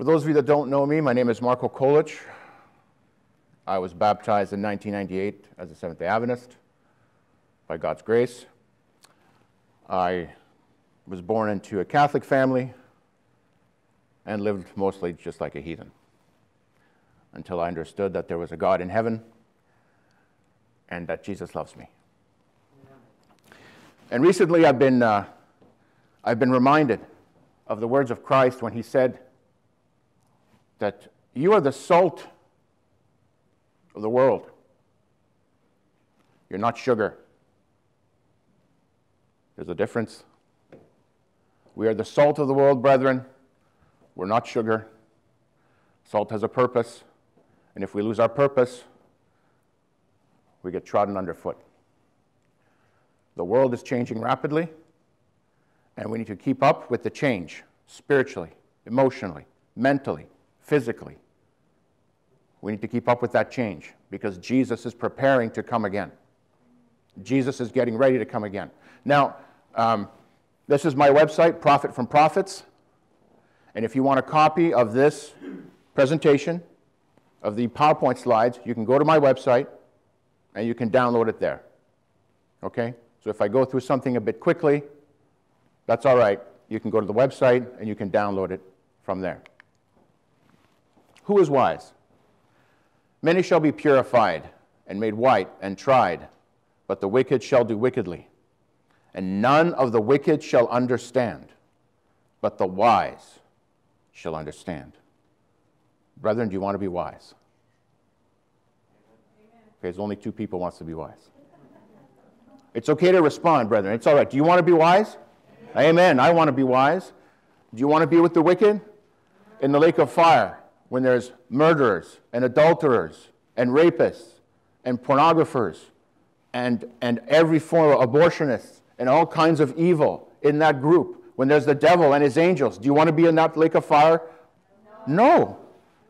For those of you that don't know me, my name is Marko Kolic. I was baptized in 1998 as a Seventh day Adventist by God's grace. I was born into a Catholic family and lived mostly just like a heathen until I understood that there was a God in heaven and that Jesus loves me. And recently I've been, uh, I've been reminded of the words of Christ when he said that you are the salt of the world. You're not sugar. There's a difference. We are the salt of the world, brethren. We're not sugar. Salt has a purpose, and if we lose our purpose, we get trodden underfoot. The world is changing rapidly, and we need to keep up with the change spiritually, emotionally, mentally, physically. We need to keep up with that change because Jesus is preparing to come again. Jesus is getting ready to come again. Now, um, this is my website, Profit from Prophets. And if you want a copy of this presentation, of the PowerPoint slides, you can go to my website and you can download it there. Okay? So if I go through something a bit quickly, that's all right. You can go to the website and you can download it from there. Who is wise? Many shall be purified and made white and tried, but the wicked shall do wickedly. And none of the wicked shall understand, but the wise shall understand. Brethren, do you want to be wise? Okay, there's only two people wants to be wise. It's okay to respond, brethren. It's all right. Do you want to be wise? Amen. Amen. I want to be wise. Do you want to be with the wicked? In the lake of fire, when there's murderers and adulterers and rapists and pornographers and, and every form of abortionists and all kinds of evil in that group, when there's the devil and his angels, do you want to be in that lake of fire? No. no.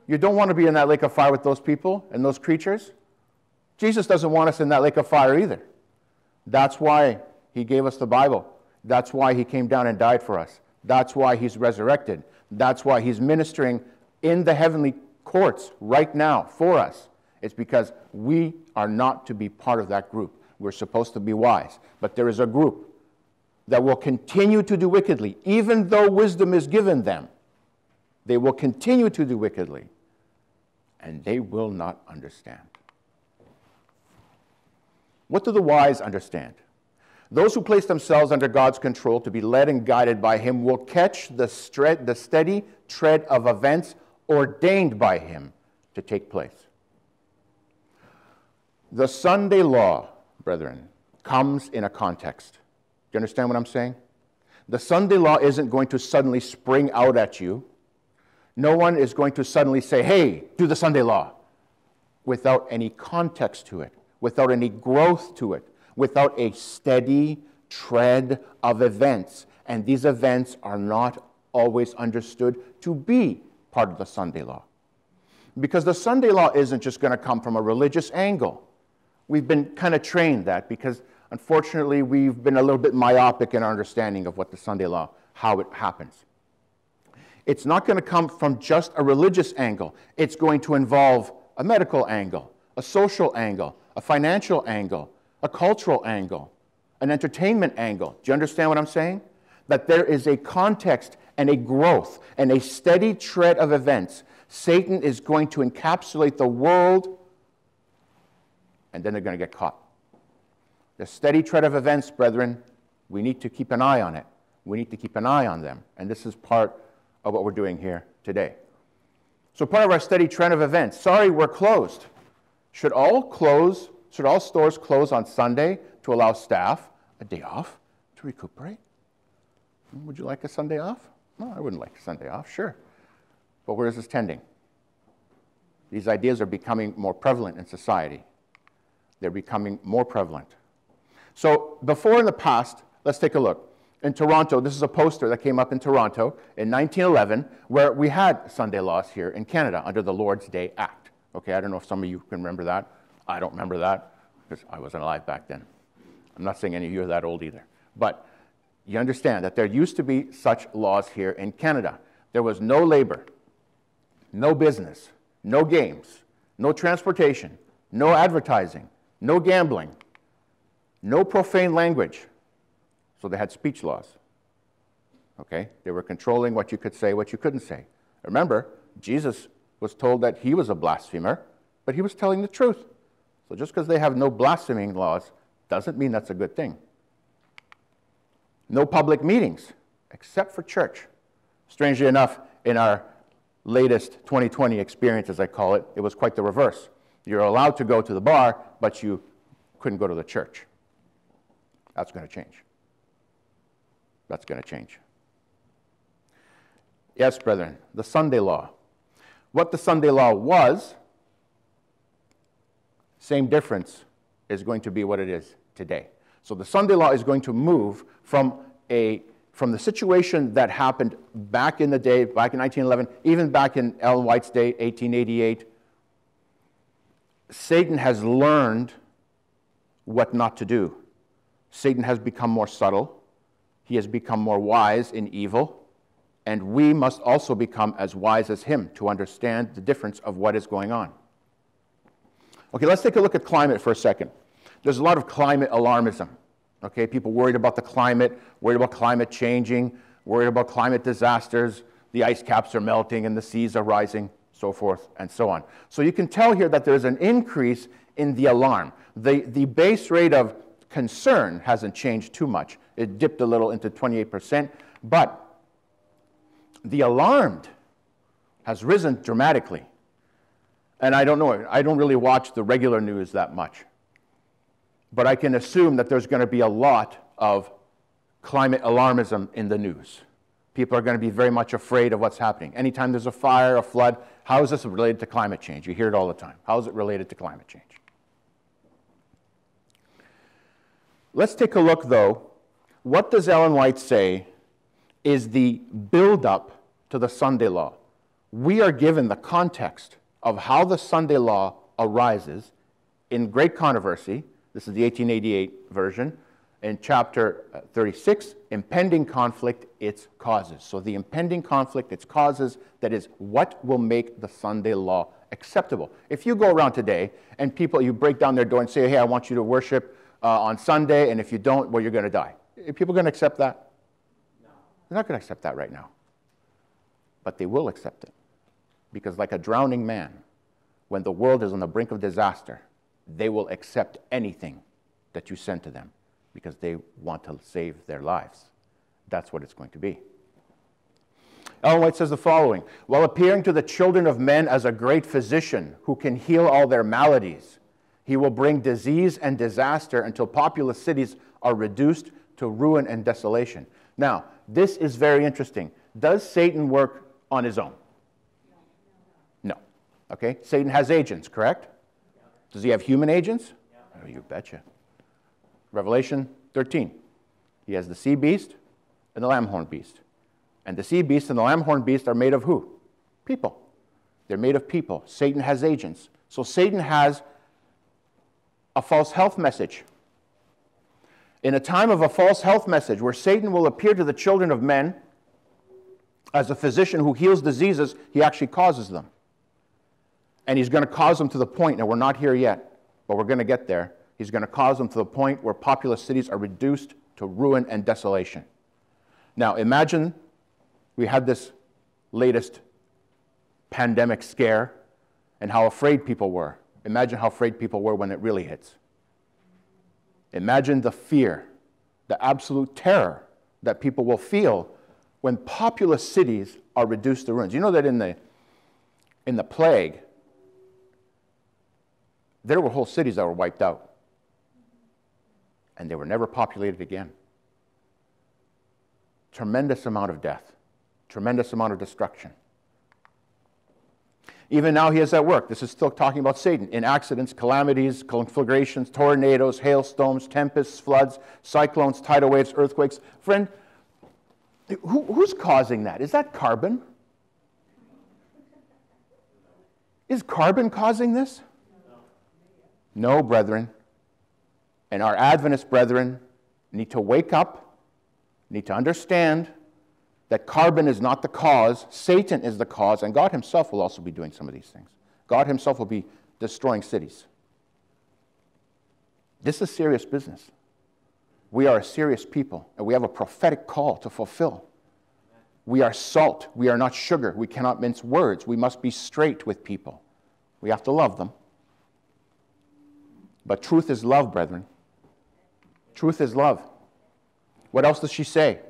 You don't want to be in that lake of fire with those people and those creatures. Jesus doesn't want us in that lake of fire either. That's why he gave us the Bible. That's why he came down and died for us. That's why he's resurrected. That's why he's ministering in the heavenly courts right now for us. It's because we are not to be part of that group. We're supposed to be wise. But there is a group that will continue to do wickedly, even though wisdom is given them. They will continue to do wickedly, and they will not understand. What do the wise understand? Those who place themselves under God's control to be led and guided by Him will catch the, the steady tread of events ordained by Him to take place. The Sunday law, brethren, comes in a context. Do you understand what I'm saying? The Sunday law isn't going to suddenly spring out at you. No one is going to suddenly say, hey, do the Sunday law, without any context to it without any growth to it, without a steady tread of events. And these events are not always understood to be part of the Sunday law. Because the Sunday law isn't just going to come from a religious angle. We've been kind of trained that because unfortunately we've been a little bit myopic in our understanding of what the Sunday law, how it happens. It's not going to come from just a religious angle. It's going to involve a medical angle, a social angle, a financial angle, a cultural angle, an entertainment angle. Do you understand what I'm saying? That there is a context and a growth and a steady tread of events. Satan is going to encapsulate the world, and then they're going to get caught. The steady tread of events, brethren, we need to keep an eye on it. We need to keep an eye on them. And this is part of what we're doing here today. So, part of our steady trend of events. Sorry, we're closed. Should all close, should all stores close on Sunday to allow staff a day off to recuperate? Would you like a Sunday off? I wouldn't like Sunday off, sure. But where is this tending? These ideas are becoming more prevalent in society. They're becoming more prevalent. So, before in the past, let's take a look. In Toronto, this is a poster that came up in Toronto in 1911, where we had Sunday laws here in Canada under the Lord's Day Act. Okay, I don't know if some of you can remember that. I don't remember that because I wasn't alive back then. I'm not saying any of you are that old either. But you understand that there used to be such laws here in Canada. There was no labor no business, no games, no transportation, no advertising, no gambling, no profane language. So they had speech laws. Okay? They were controlling what you could say, what you couldn't say. Remember, Jesus was told that he was a blasphemer, but he was telling the truth. So just because they have no blaspheming laws doesn't mean that's a good thing. No public meetings, except for church. Strangely enough, in our latest 2020 experience, as I call it, it was quite the reverse. You're allowed to go to the bar, but you couldn't go to the church. That's going to change. That's going to change. Yes, brethren, the Sunday law. What the Sunday law was, same difference, is going to be what it is today. So the Sunday law is going to move from a from the situation that happened back in the day, back in 1911, even back in Ellen White's day, 1888, Satan has learned what not to do. Satan has become more subtle. He has become more wise in evil. And we must also become as wise as him to understand the difference of what is going on. Okay, let's take a look at climate for a second. There's a lot of climate alarmism. Okay, people worried about the climate, worried about climate changing, worried about climate disasters, the ice caps are melting and the seas are rising, so forth and so on. So you can tell here that there's an increase in the alarm. The, the base rate of concern hasn't changed too much. It dipped a little into 28%, but the alarmed has risen dramatically. And I don't know, I don't really watch the regular news that much. But I can assume that there's going to be a lot of climate alarmism in the news. People are going to be very much afraid of what's happening. Anytime there's a fire, a flood, how is this related to climate change? You hear it all the time. How is it related to climate change? Let's take a look, though. What does Ellen White say is the build-up to the Sunday law? We are given the context of how the Sunday law arises in great controversy this is the 1888 version. In chapter uh, 36, impending conflict, its causes. So the impending conflict, its causes, that is what will make the Sunday law acceptable. If you go around today and people, you break down their door and say, hey, I want you to worship uh, on Sunday, and if you don't, well, you're going to die. Are people going to accept that? No. They're not going to accept that right now. But they will accept it. Because, like a drowning man, when the world is on the brink of disaster, they will accept anything that you send to them because they want to save their lives. That's what it's going to be. Ellen White says the following While appearing to the children of men as a great physician who can heal all their maladies, he will bring disease and disaster until populous cities are reduced to ruin and desolation. Now, this is very interesting. Does Satan work on his own? No. Okay? Satan has agents, correct? Does he have human agents? Oh, you betcha. Revelation 13. He has the sea beast and the lamb horn beast. And the sea beast and the lamb horn beast are made of who? People. They're made of people. Satan has agents. So Satan has a false health message. In a time of a false health message where Satan will appear to the children of men as a physician who heals diseases, he actually causes them. And he's going to cause them to the point, now we're not here yet, but we're going to get there. He's going to cause them to the point where populous cities are reduced to ruin and desolation. Now, imagine we had this latest pandemic scare and how afraid people were. Imagine how afraid people were when it really hits. Imagine the fear, the absolute terror that people will feel when populous cities are reduced to ruins. You know that in the, in the plague, there were whole cities that were wiped out, and they were never populated again. Tremendous amount of death, tremendous amount of destruction. Even now, he is at work. This is still talking about Satan in accidents, calamities, conflagrations, tornadoes, hailstones, tempests, floods, cyclones, tidal waves, earthquakes. Friend, who, who's causing that? Is that carbon? Is carbon causing this? No, brethren. And our Adventist brethren need to wake up, need to understand that carbon is not the cause, Satan is the cause, and God Himself will also be doing some of these things. God Himself will be destroying cities. This is serious business. We are a serious people, and we have a prophetic call to fulfill. We are salt. We are not sugar. We cannot mince words. We must be straight with people. We have to love them. But truth is love, brethren. Truth is love. What else does she say?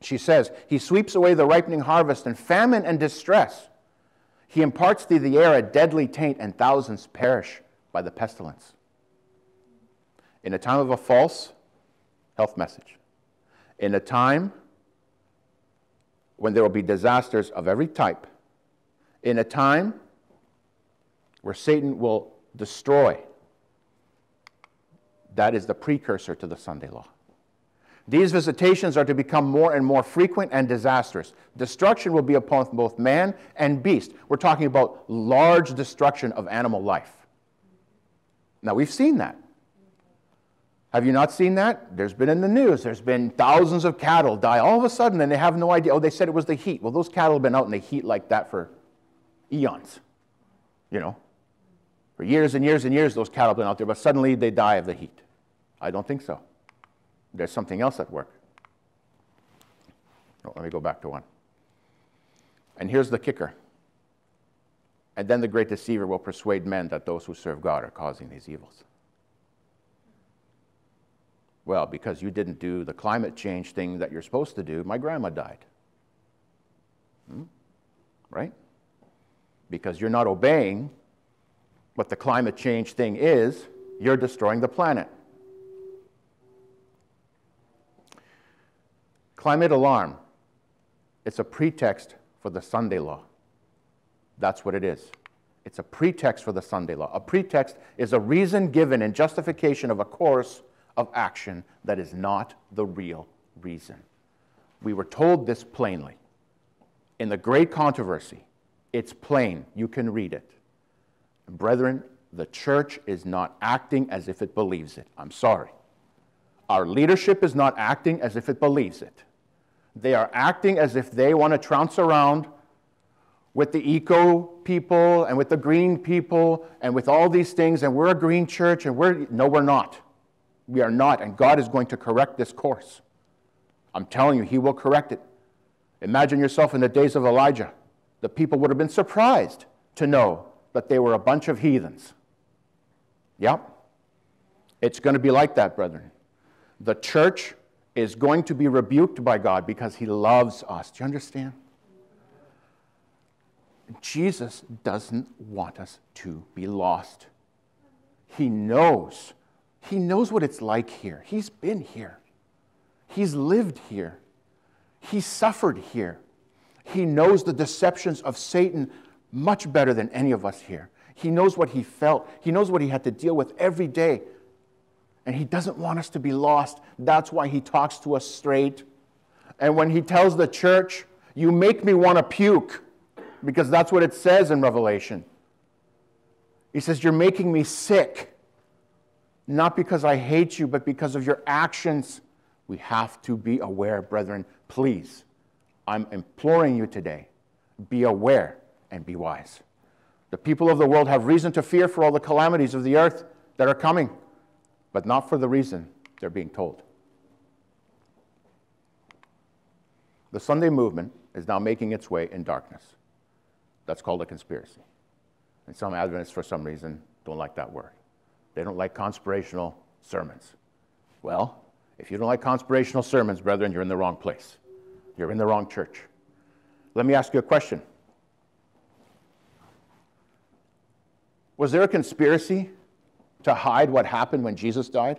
She says, He sweeps away the ripening harvest and famine and distress. He imparts to the air a deadly taint, and thousands perish by the pestilence. In a time of a false health message, in a time when there will be disasters of every type, in a time where Satan will destroy, that is the precursor to the Sunday law. These visitations are to become more and more frequent and disastrous. Destruction will be upon both man and beast. We're talking about large destruction of animal life. Now, we've seen that. Have you not seen that? There's been in the news. There's been thousands of cattle die all of a sudden, and they have no idea. Oh, they said it was the heat. Well, those cattle have been out in the heat like that for eons. You know, for years and years and years, those cattle have been out there, but suddenly they die of the heat. I don't think so. There's something else at work. Oh, let me go back to one. And here's the kicker. And then the great deceiver will persuade men that those who serve God are causing these evils. Well, because you didn't do the climate change thing that you're supposed to do, my grandma died. Hmm? Right? Because you're not obeying what the climate change thing is, you're destroying the planet. Climate alarm. It's a pretext for the Sunday law. That's what it is. It's a pretext for the Sunday law. A pretext is a reason given in justification of a course of action that is not the real reason. We were told this plainly. In the great controversy, it's plain. You can read it. Brethren, the church is not acting as if it believes it. I'm sorry. Our leadership is not acting as if it believes it. They are acting as if they want to trounce around with the eco people and with the green people and with all these things, and we're a green church, and we're. No, we're not. We are not, and God is going to correct this course. I'm telling you, He will correct it. Imagine yourself in the days of Elijah. The people would have been surprised to know that they were a bunch of heathens. Yep. It's going to be like that, brethren. The church is going to be rebuked by God because He loves us. Do you understand? Jesus doesn't want us to be lost. He knows he knows what it's like here. He's been here, He's lived here, He suffered here. He knows the deceptions of Satan much better than any of us here. He knows what he felt, he knows what he had to deal with every day. And he doesn't want us to be lost. That's why he talks to us straight. And when he tells the church, You make me want to puke, because that's what it says in Revelation. He says, You're making me sick not because I hate you, but because of your actions. We have to be aware, brethren. Please, I'm imploring you today be aware and be wise. The people of the world have reason to fear for all the calamities of the earth that are coming, but not for the reason they're being told. The Sunday movement is now making its way in darkness. That's called a conspiracy. And some Adventists, for some reason, don't like that word. They don't like conspirational sermons. Well, if you don't like conspirational sermons, brethren, you're in the wrong place. You're in the wrong church. Let me ask you a question Was there a conspiracy to hide what happened when Jesus died?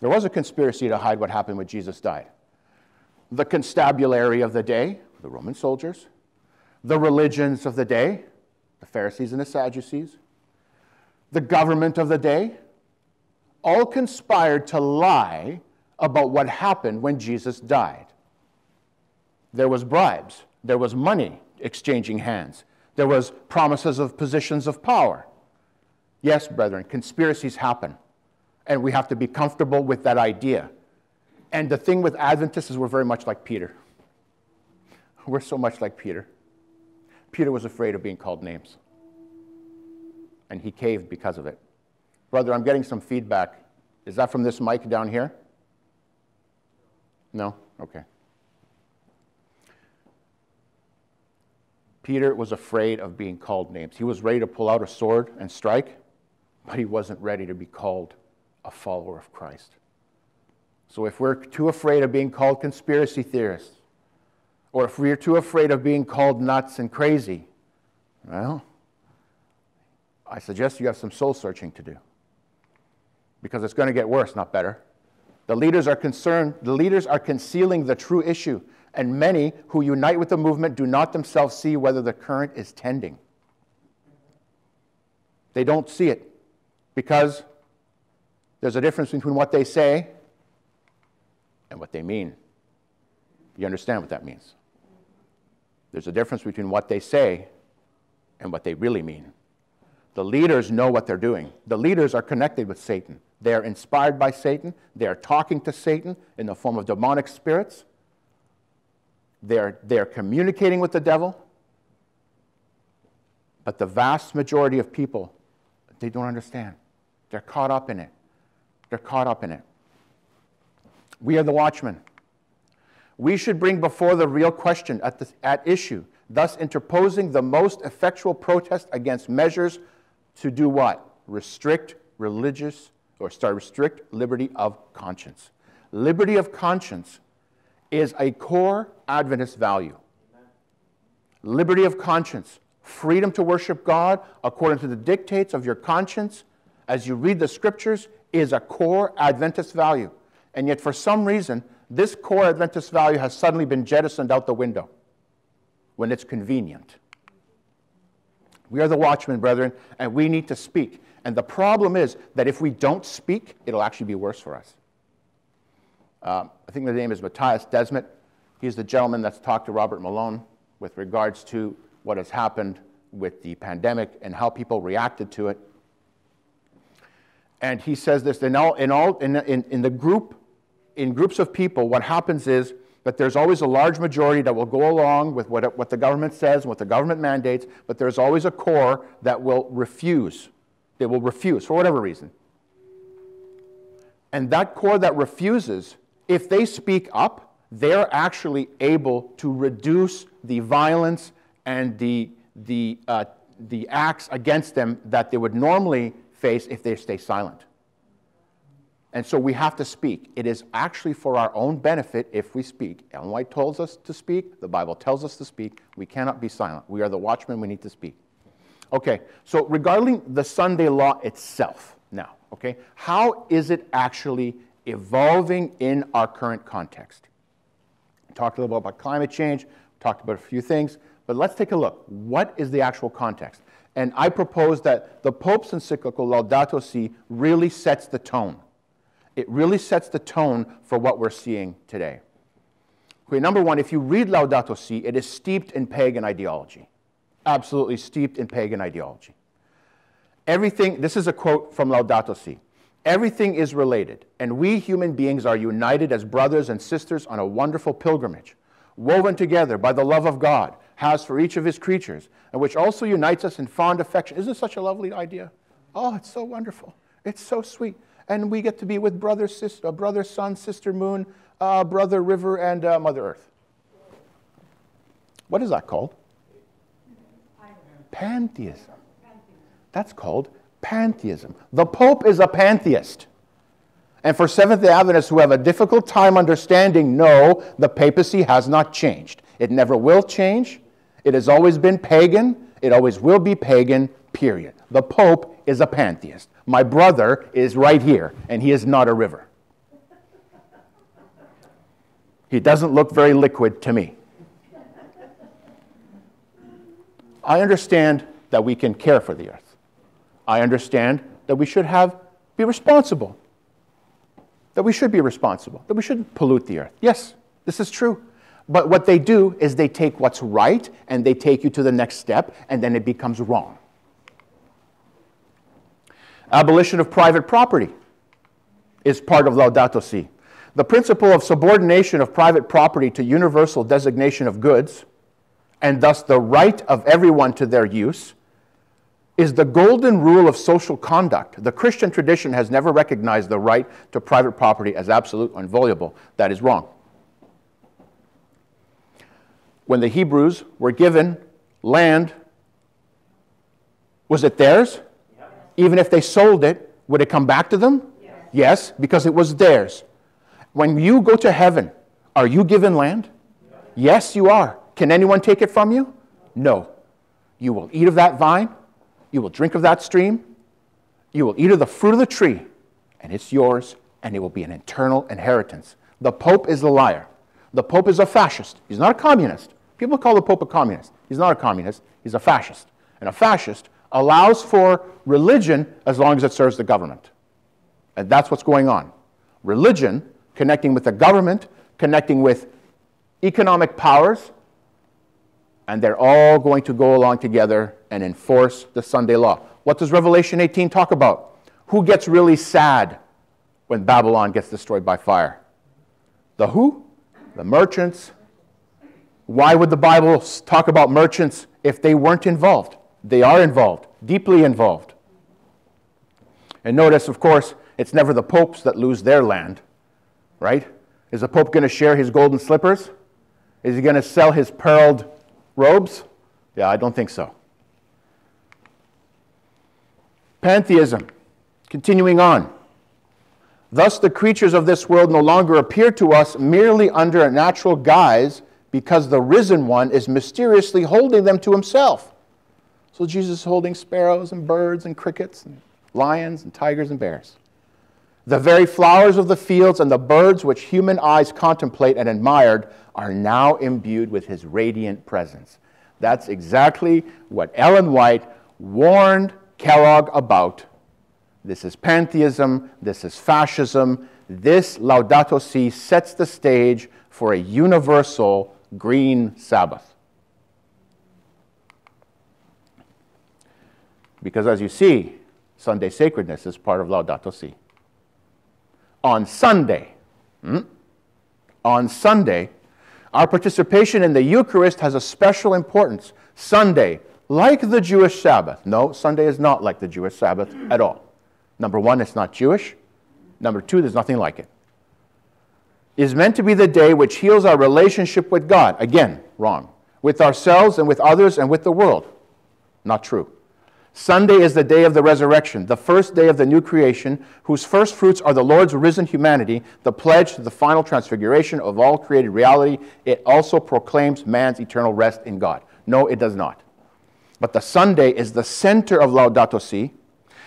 There was a conspiracy to hide what happened when Jesus died. The constabulary of the day, the Roman soldiers, the religions of the day, the Pharisees and the Sadducees, the government of the day, all conspired to lie about what happened when Jesus died. There was bribes, there was money exchanging hands, there was promises of positions of power. Yes, brethren, conspiracies happen, and we have to be comfortable with that idea. And the thing with Adventists is we're very much like Peter. We're so much like Peter. Peter was afraid of being called names, and he caved because of it. Brother, I'm getting some feedback. Is that from this mic down here? No? Okay. Peter was afraid of being called names. He was ready to pull out a sword and strike, but he wasn't ready to be called a follower of Christ. So if we're too afraid of being called conspiracy theorists, or if we're too afraid of being called nuts and crazy, well, I suggest you have some soul searching to do. Because it's going to get worse, not better. The leaders are concerned, the leaders are concealing the true issue, and many who unite with the movement do not themselves see whether the current is tending. They don't see it because there's a difference between what they say and what they mean. You understand what that means? There's a difference between what they say and what they really mean. The leaders know what they're doing. The leaders are connected with Satan. They are inspired by Satan. They are talking to Satan in the form of demonic spirits. They are, they are communicating with the devil. But the vast majority of people, they don't understand. They're caught up in it. They're caught up in it. We are the watchmen. We should bring before the real question at, the, at issue, thus interposing the most effectual protest against measures to do what? Restrict religious or start restrict liberty of conscience. Liberty of conscience is a core Adventist value. Liberty of conscience, freedom to worship God according to the dictates of your conscience as you read the scriptures is a core Adventist value. And yet, for some reason, this core Adventist value has suddenly been jettisoned out the window when it's convenient. We are the watchmen, brethren, and we need to speak. And the problem is that if we don't speak, it'll actually be worse for us. Uh, I think the name is Matthias Desmet. He's the gentleman that's talked to Robert Malone with regards to what has happened with the pandemic and how people reacted to it. And he says this in, all, in, all, in, in, in the group, in groups of people, what happens is that there's always a large majority that will go along with what, what the government says, and what the government mandates, but there's always a core that will refuse. They will refuse for whatever reason. And that core that refuses, if they speak up, they're actually able to reduce the violence and the, the, uh, the acts against them that they would normally face if they stay silent. And so we have to speak. It is actually for our own benefit if we speak. Ellen White tells us to speak. The Bible tells us to speak. We cannot be silent. We are the watchmen. We need to speak. Okay, so regarding the Sunday law itself now, okay, how is it actually evolving in our current context? We talked a little bit about climate change, talked about a few things, but let's take a look. What is the actual context? And I propose that the Pope's encyclical Laudato Si really sets the tone. It really sets the tone for what we're seeing today. Okay, number one, if you read Laudato Si, it is steeped in pagan ideology. Absolutely steeped in pagan ideology. Everything, this is a quote from Laudato Si. Everything is related, and we human beings are united as brothers and sisters on a wonderful pilgrimage, woven together by the love of God has for each of his creatures, and which also unites us in fond affection. Isn't such a lovely idea? Oh, it's so wonderful. It's so sweet. And we get to be with brother, sister, uh, brother sun, sister moon, uh, brother river, and uh, Mother Earth. What is that called? Pantheism. That's called pantheism. The Pope is a pantheist. And for Seventh day Adventists who have a difficult time understanding, no, the papacy has not changed. It never will change. It has always been pagan. It always will be pagan, period. The Pope is a pantheist. My brother is right here, and he is not a river. He doesn't look very liquid to me. I understand that we can care for the earth. I understand that we should have be responsible. That we should be responsible. That we shouldn't pollute the earth. Yes, this is true. But what they do is they take what's right and they take you to the next step, and then it becomes wrong. Abolition of private property is part of Laudato Si. The principle of subordination of private property to universal designation of goods, and thus the right of everyone to their use, is the golden rule of social conduct. The Christian tradition has never recognized the right to private property as absolute and inviolable. That is wrong. When the Hebrews were given land, was it theirs? Even if they sold it, would it come back to them? Yes. yes, because it was theirs. When you go to heaven, are you given land? Yes, you are. Can anyone take it from you? No. You will eat of that vine, you will drink of that stream, you will eat of the fruit of the tree, and it's yours, and it will be an eternal inheritance. The Pope is a liar. The Pope is a fascist. He's not a communist. People call the Pope a communist. He's not a communist, he's a fascist. And a fascist allows for religion as long as it serves the government. And that's what's going on. Religion connecting with the government, connecting with economic powers, and they're all going to go along together and enforce the Sunday law. What does Revelation 18 talk about? Who gets really sad when Babylon gets destroyed by fire? The who? The merchants. Why would the Bible talk about merchants if they weren't involved? They are involved, deeply involved. And notice, of course, it's never the popes that lose their land, right? Is the pope going to share his golden slippers? Is he going to sell his pearled robes? Yeah, I don't think so. Pantheism, continuing on. Thus, the creatures of this world no longer appear to us merely under a natural guise because the risen one is mysteriously holding them to himself. So Jesus is holding sparrows and birds and crickets and lions and tigers and bears. The very flowers of the fields and the birds which human eyes contemplate and admired are now imbued with his radiant presence. That's exactly what Ellen White warned Kellogg about. This is pantheism, this is fascism. This Laudato Si sets the stage for a universal green Sabbath. Because as you see, Sunday sacredness is part of Laudato Si. On Sunday, hmm, on Sunday, our participation in the Eucharist has a special importance. Sunday, like the Jewish Sabbath. No, Sunday is not like the Jewish Sabbath at all. Number one, it's not Jewish. Number two, there's nothing like it. Is meant to be the day which heals our relationship with God. Again, wrong. With ourselves and with others and with the world. Not true. Sunday is the day of the resurrection, the first day of the new creation, whose first fruits are the Lord's risen humanity, the pledge to the final transfiguration of all created reality. It also proclaims man's eternal rest in God. No, it does not. But the Sunday is the center of Laudato Si.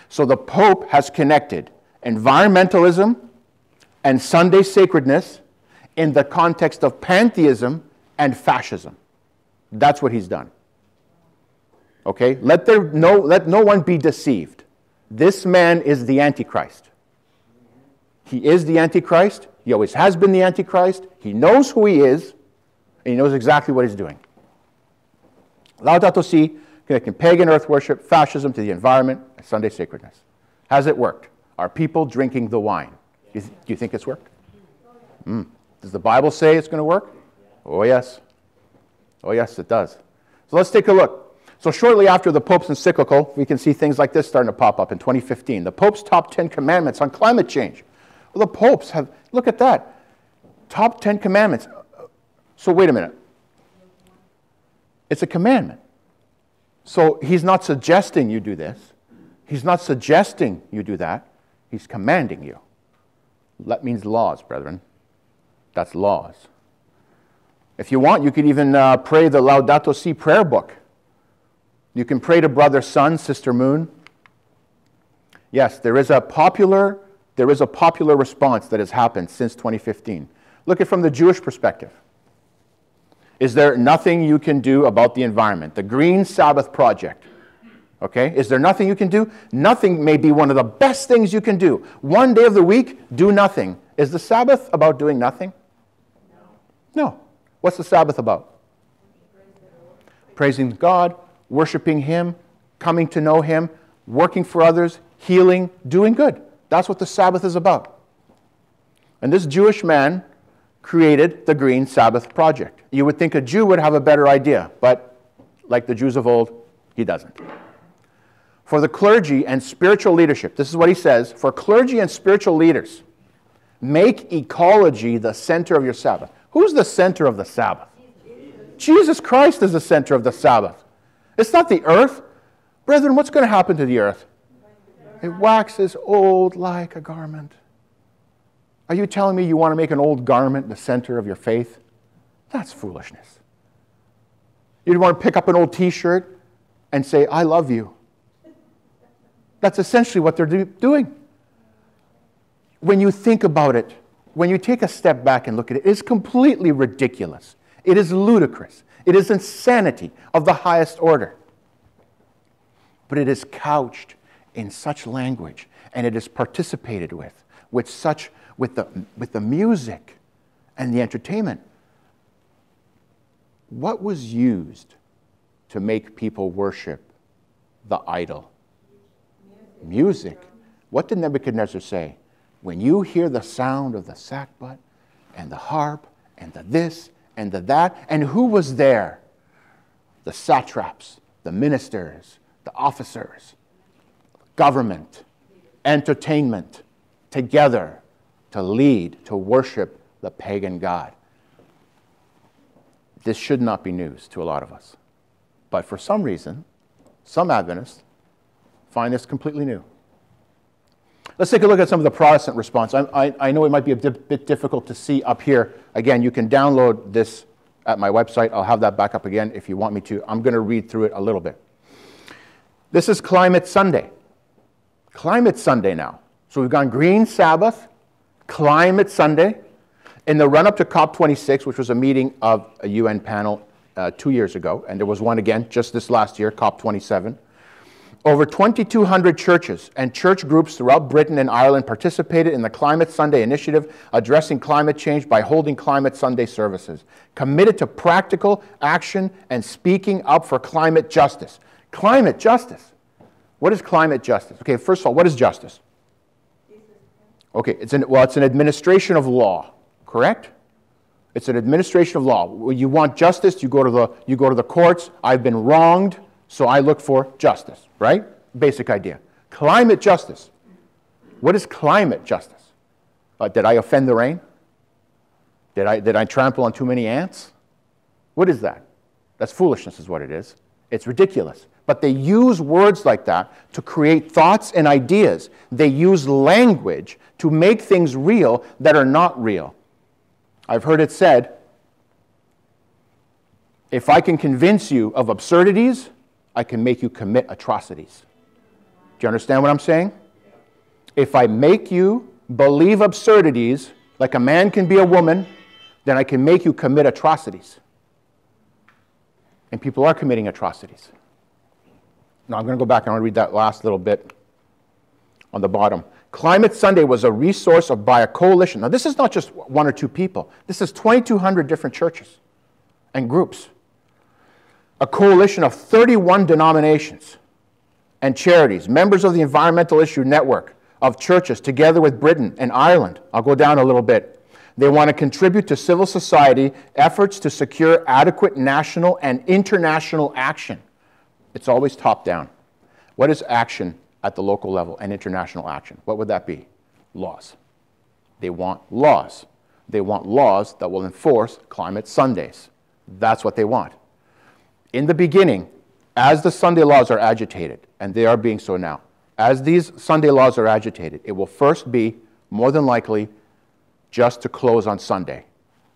So the Pope has connected environmentalism and Sunday sacredness in the context of pantheism and fascism. That's what he's done. Okay? Let, there no, let no one be deceived. This man is the Antichrist. He is the Antichrist. He always has been the Antichrist. He knows who he is, and he knows exactly what he's doing. Laudato Si, connecting pagan earth worship, fascism to the environment, and Sunday sacredness. Has it worked? Are people drinking the wine? Do you, th- do you think it's worked? Mm. Does the Bible say it's going to work? Oh, yes. Oh, yes, it does. So let's take a look. So, shortly after the Pope's encyclical, we can see things like this starting to pop up in 2015. The Pope's top 10 commandments on climate change. Well, the popes have, look at that. Top 10 commandments. So, wait a minute. It's a commandment. So, he's not suggesting you do this, he's not suggesting you do that, he's commanding you. That means laws, brethren. That's laws. If you want, you could even uh, pray the Laudato Si prayer book. You can pray to Brother Sun, Sister Moon. Yes, there is a popular, there is a popular response that has happened since 2015. Look at it from the Jewish perspective. Is there nothing you can do about the environment? The Green Sabbath Project. Okay? Is there nothing you can do? Nothing may be one of the best things you can do. One day of the week, do nothing. Is the Sabbath about doing nothing? No. What's the Sabbath about? Praising God, worshiping Him, coming to know Him, working for others, healing, doing good. That's what the Sabbath is about. And this Jewish man created the Green Sabbath Project. You would think a Jew would have a better idea, but like the Jews of old, he doesn't. For the clergy and spiritual leadership, this is what he says for clergy and spiritual leaders, make ecology the center of your Sabbath. Who's the center of the Sabbath? Jesus Christ is the center of the Sabbath. It's not the earth. Brethren, what's going to happen to the earth? It waxes old like a garment. Are you telling me you want to make an old garment the center of your faith? That's foolishness. You'd want to pick up an old t shirt and say, I love you. That's essentially what they're do- doing. When you think about it, when you take a step back and look at it, it's completely ridiculous. It is ludicrous. It is insanity of the highest order. But it is couched in such language and it is participated with, with such, with the, with the music and the entertainment. What was used to make people worship the idol? Music. What did Nebuchadnezzar say? When you hear the sound of the sackbut and the harp and the this and the that, and who was there? The satraps, the ministers, the officers, government, entertainment, together to lead, to worship the pagan God. This should not be news to a lot of us. But for some reason, some Adventists find this completely new. Let's take a look at some of the Protestant response. I, I, I know it might be a di- bit difficult to see up here. Again, you can download this at my website. I'll have that back up again if you want me to. I'm going to read through it a little bit. This is Climate Sunday. Climate Sunday now. So we've gone Green Sabbath, Climate Sunday. In the run up to COP26, which was a meeting of a UN panel uh, two years ago, and there was one again just this last year, COP27. Over 2,200 churches and church groups throughout Britain and Ireland participated in the Climate Sunday initiative addressing climate change by holding Climate Sunday services, committed to practical action and speaking up for climate justice. Climate justice. What is climate justice? Okay, first of all, what is justice? Okay, it's an, well, it's an administration of law, correct? It's an administration of law. When you want justice, you go to the, you go to the courts. I've been wronged. So I look for justice, right? Basic idea. Climate justice. What is climate justice? Uh, did I offend the rain? Did I, did I trample on too many ants? What is that? That's foolishness, is what it is. It's ridiculous. But they use words like that to create thoughts and ideas. They use language to make things real that are not real. I've heard it said if I can convince you of absurdities, I can make you commit atrocities. Do you understand what I'm saying? If I make you believe absurdities, like a man can be a woman, then I can make you commit atrocities. And people are committing atrocities. Now I'm going to go back and i read that last little bit on the bottom. Climate Sunday was a resource of, by a coalition. Now, this is not just one or two people, this is 2,200 different churches and groups a coalition of 31 denominations and charities, members of the Environmental Issue Network of churches, together with Britain and Ireland. I'll go down a little bit. They want to contribute to civil society efforts to secure adequate national and international action. It's always top down. What is action at the local level and international action? What would that be? Laws. They want laws. They want laws that will enforce climate Sundays. That's what they want in the beginning, as the Sunday laws are agitated, and they are being so now, as these Sunday laws are agitated, it will first be, more than likely, just to close on Sunday.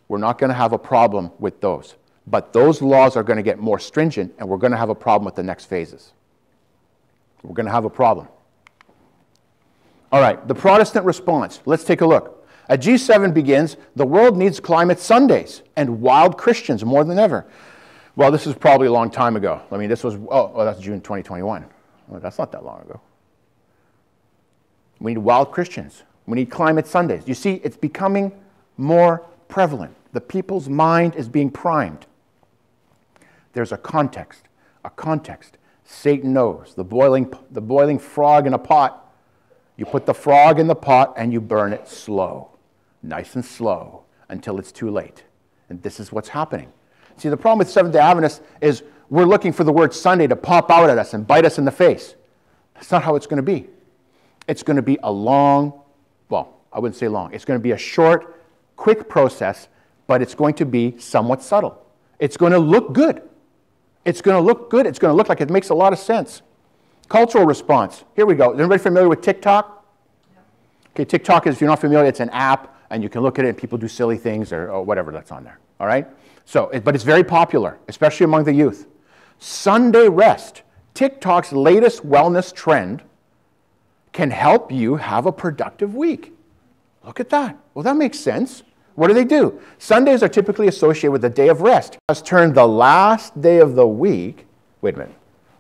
We're not going to have a problem with those. But those laws are going to get more stringent, and we're going to have a problem with the next phases. We're going to have a problem. All right, the Protestant response. Let's take a look. At G7 begins, the world needs climate Sundays and wild Christians more than ever. Well, this is probably a long time ago. I mean, this was, oh, oh that's June 2021. Well, that's not that long ago. We need wild Christians. We need climate Sundays. You see, it's becoming more prevalent. The people's mind is being primed. There's a context, a context. Satan knows the boiling, the boiling frog in a pot. You put the frog in the pot and you burn it slow. nice and slow until it's too late. And this is what's happening. See, the problem with Seventh day Adventists is we're looking for the word Sunday to pop out at us and bite us in the face. That's not how it's going to be. It's going to be a long, well, I wouldn't say long, it's going to be a short, quick process, but it's going to be somewhat subtle. It's going to look good. It's going to look good. It's going to look like it makes a lot of sense. Cultural response. Here we go. Is everybody familiar with TikTok? Okay, TikTok is, if you're not familiar, it's an app, and you can look at it and people do silly things or, or whatever that's on there. All right? So, but it's very popular, especially among the youth. Sunday rest, TikTok's latest wellness trend, can help you have a productive week. Look at that. Well, that makes sense. What do they do? Sundays are typically associated with the day of rest. Has turned the last day of the week. Wait a minute.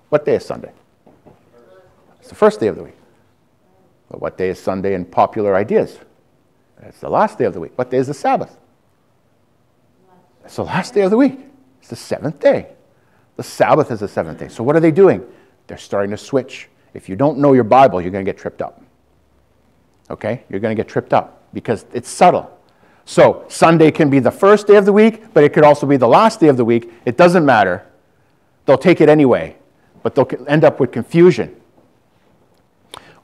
What day is Sunday? It's the first day of the week. But what day is Sunday in popular ideas? It's the last day of the week. What day is the Sabbath? It's the last day of the week. It's the seventh day. The Sabbath is the seventh day. So what are they doing? They're starting to switch. If you don't know your Bible, you're going to get tripped up. Okay? You're going to get tripped up because it's subtle. So Sunday can be the first day of the week, but it could also be the last day of the week. It doesn't matter. They'll take it anyway, but they'll end up with confusion.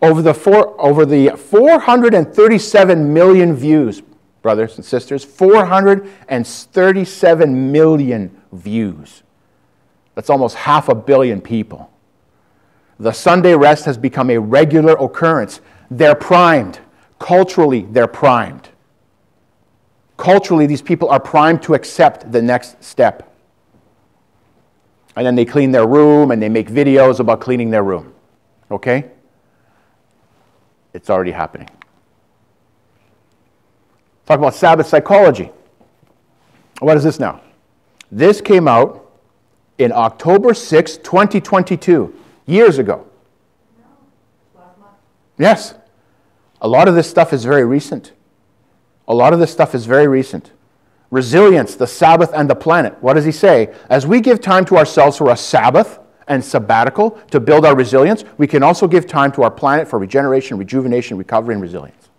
Over the, four, over the 437 million views, brothers and sisters, 437 million views. That's almost half a billion people. The Sunday rest has become a regular occurrence. They're primed. Culturally, they're primed. Culturally, these people are primed to accept the next step. And then they clean their room and they make videos about cleaning their room. Okay? It's already happening. Talk about Sabbath psychology. What is this now? This came out in October 6, 2022, years ago. Yes. A lot of this stuff is very recent. A lot of this stuff is very recent. Resilience, the Sabbath, and the planet. What does he say? As we give time to ourselves for a Sabbath and sabbatical to build our resilience, we can also give time to our planet for regeneration, rejuvenation, recovery, and resilience.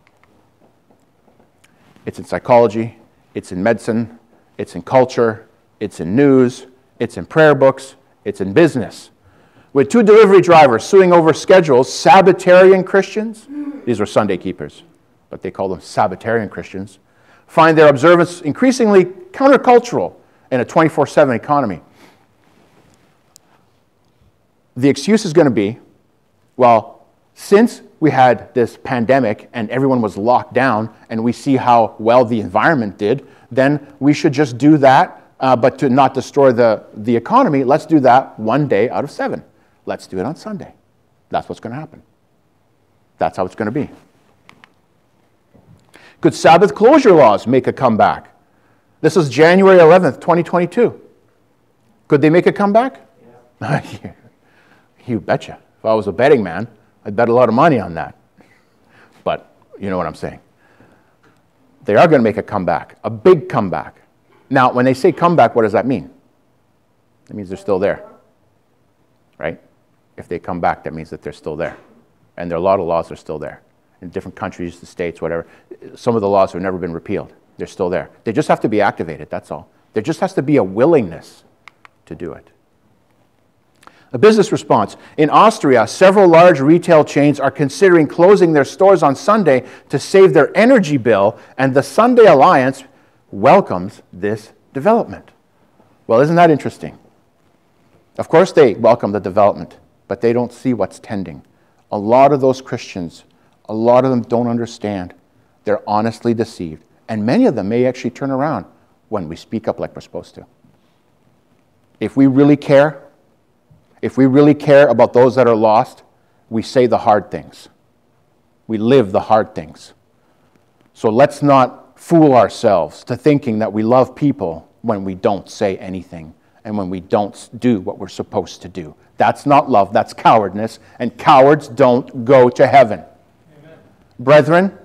It's in psychology, it's in medicine, it's in culture, it's in news, it's in prayer books, it's in business. With two delivery drivers suing over schedules, Sabbatarian Christians, these were Sunday keepers, but they call them Sabbatarian Christians, find their observance increasingly countercultural in a 24 7 economy. The excuse is going to be well, since we had this pandemic and everyone was locked down and we see how well the environment did, then we should just do that, uh, but to not destroy the, the economy, let's do that one day out of seven. Let's do it on Sunday. That's what's going to happen. That's how it's going to be. Could Sabbath closure laws make a comeback? This is January 11th, 2022. Could they make a comeback? Yeah. you betcha. If I was a betting man, I'd bet a lot of money on that. But you know what I'm saying. They are going to make a comeback, a big comeback. Now, when they say comeback, what does that mean? That means they're still there, right? If they come back, that means that they're still there. And there are a lot of laws that are still there in different countries, the states, whatever. Some of the laws have never been repealed. They're still there. They just have to be activated, that's all. There just has to be a willingness to do it. A business response. In Austria, several large retail chains are considering closing their stores on Sunday to save their energy bill, and the Sunday Alliance welcomes this development. Well, isn't that interesting? Of course, they welcome the development, but they don't see what's tending. A lot of those Christians, a lot of them don't understand. They're honestly deceived. And many of them may actually turn around when we speak up like we're supposed to. If we really care, if we really care about those that are lost, we say the hard things. We live the hard things. So let's not fool ourselves to thinking that we love people when we don't say anything and when we don't do what we're supposed to do. That's not love, that's cowardness, and cowards don't go to heaven. Brethren,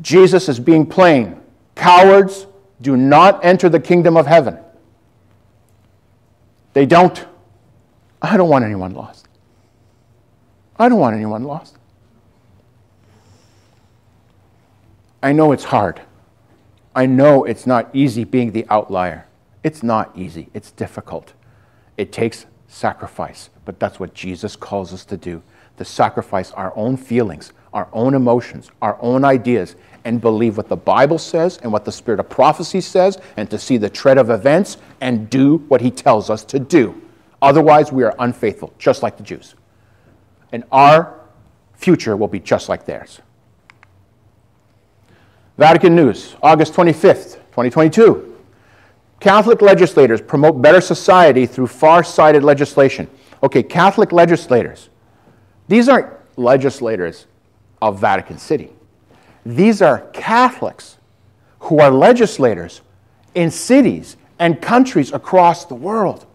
Jesus is being plain. Cowards do not enter the kingdom of heaven. They don't. I don't want anyone lost. I don't want anyone lost. I know it's hard. I know it's not easy being the outlier. It's not easy, it's difficult. It takes sacrifice, but that's what Jesus calls us to do to sacrifice our own feelings, our own emotions, our own ideas, and believe what the Bible says and what the spirit of prophecy says, and to see the tread of events and do what he tells us to do. Otherwise, we are unfaithful, just like the Jews. And our future will be just like theirs. Vatican News, August 25th, 2022. Catholic legislators promote better society through far sighted legislation. Okay, Catholic legislators. These aren't legislators of Vatican City. These are Catholics who are legislators in cities and countries across the world.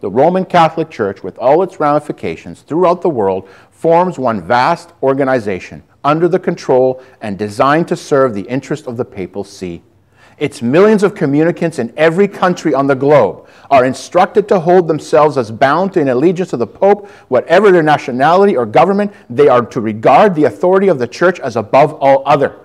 The Roman Catholic Church, with all its ramifications throughout the world, forms one vast organization under the control and designed to serve the interest of the papal see. Its millions of communicants in every country on the globe are instructed to hold themselves as bound an allegiance to the Pope, whatever their nationality or government, they are to regard the authority of the Church as above all other.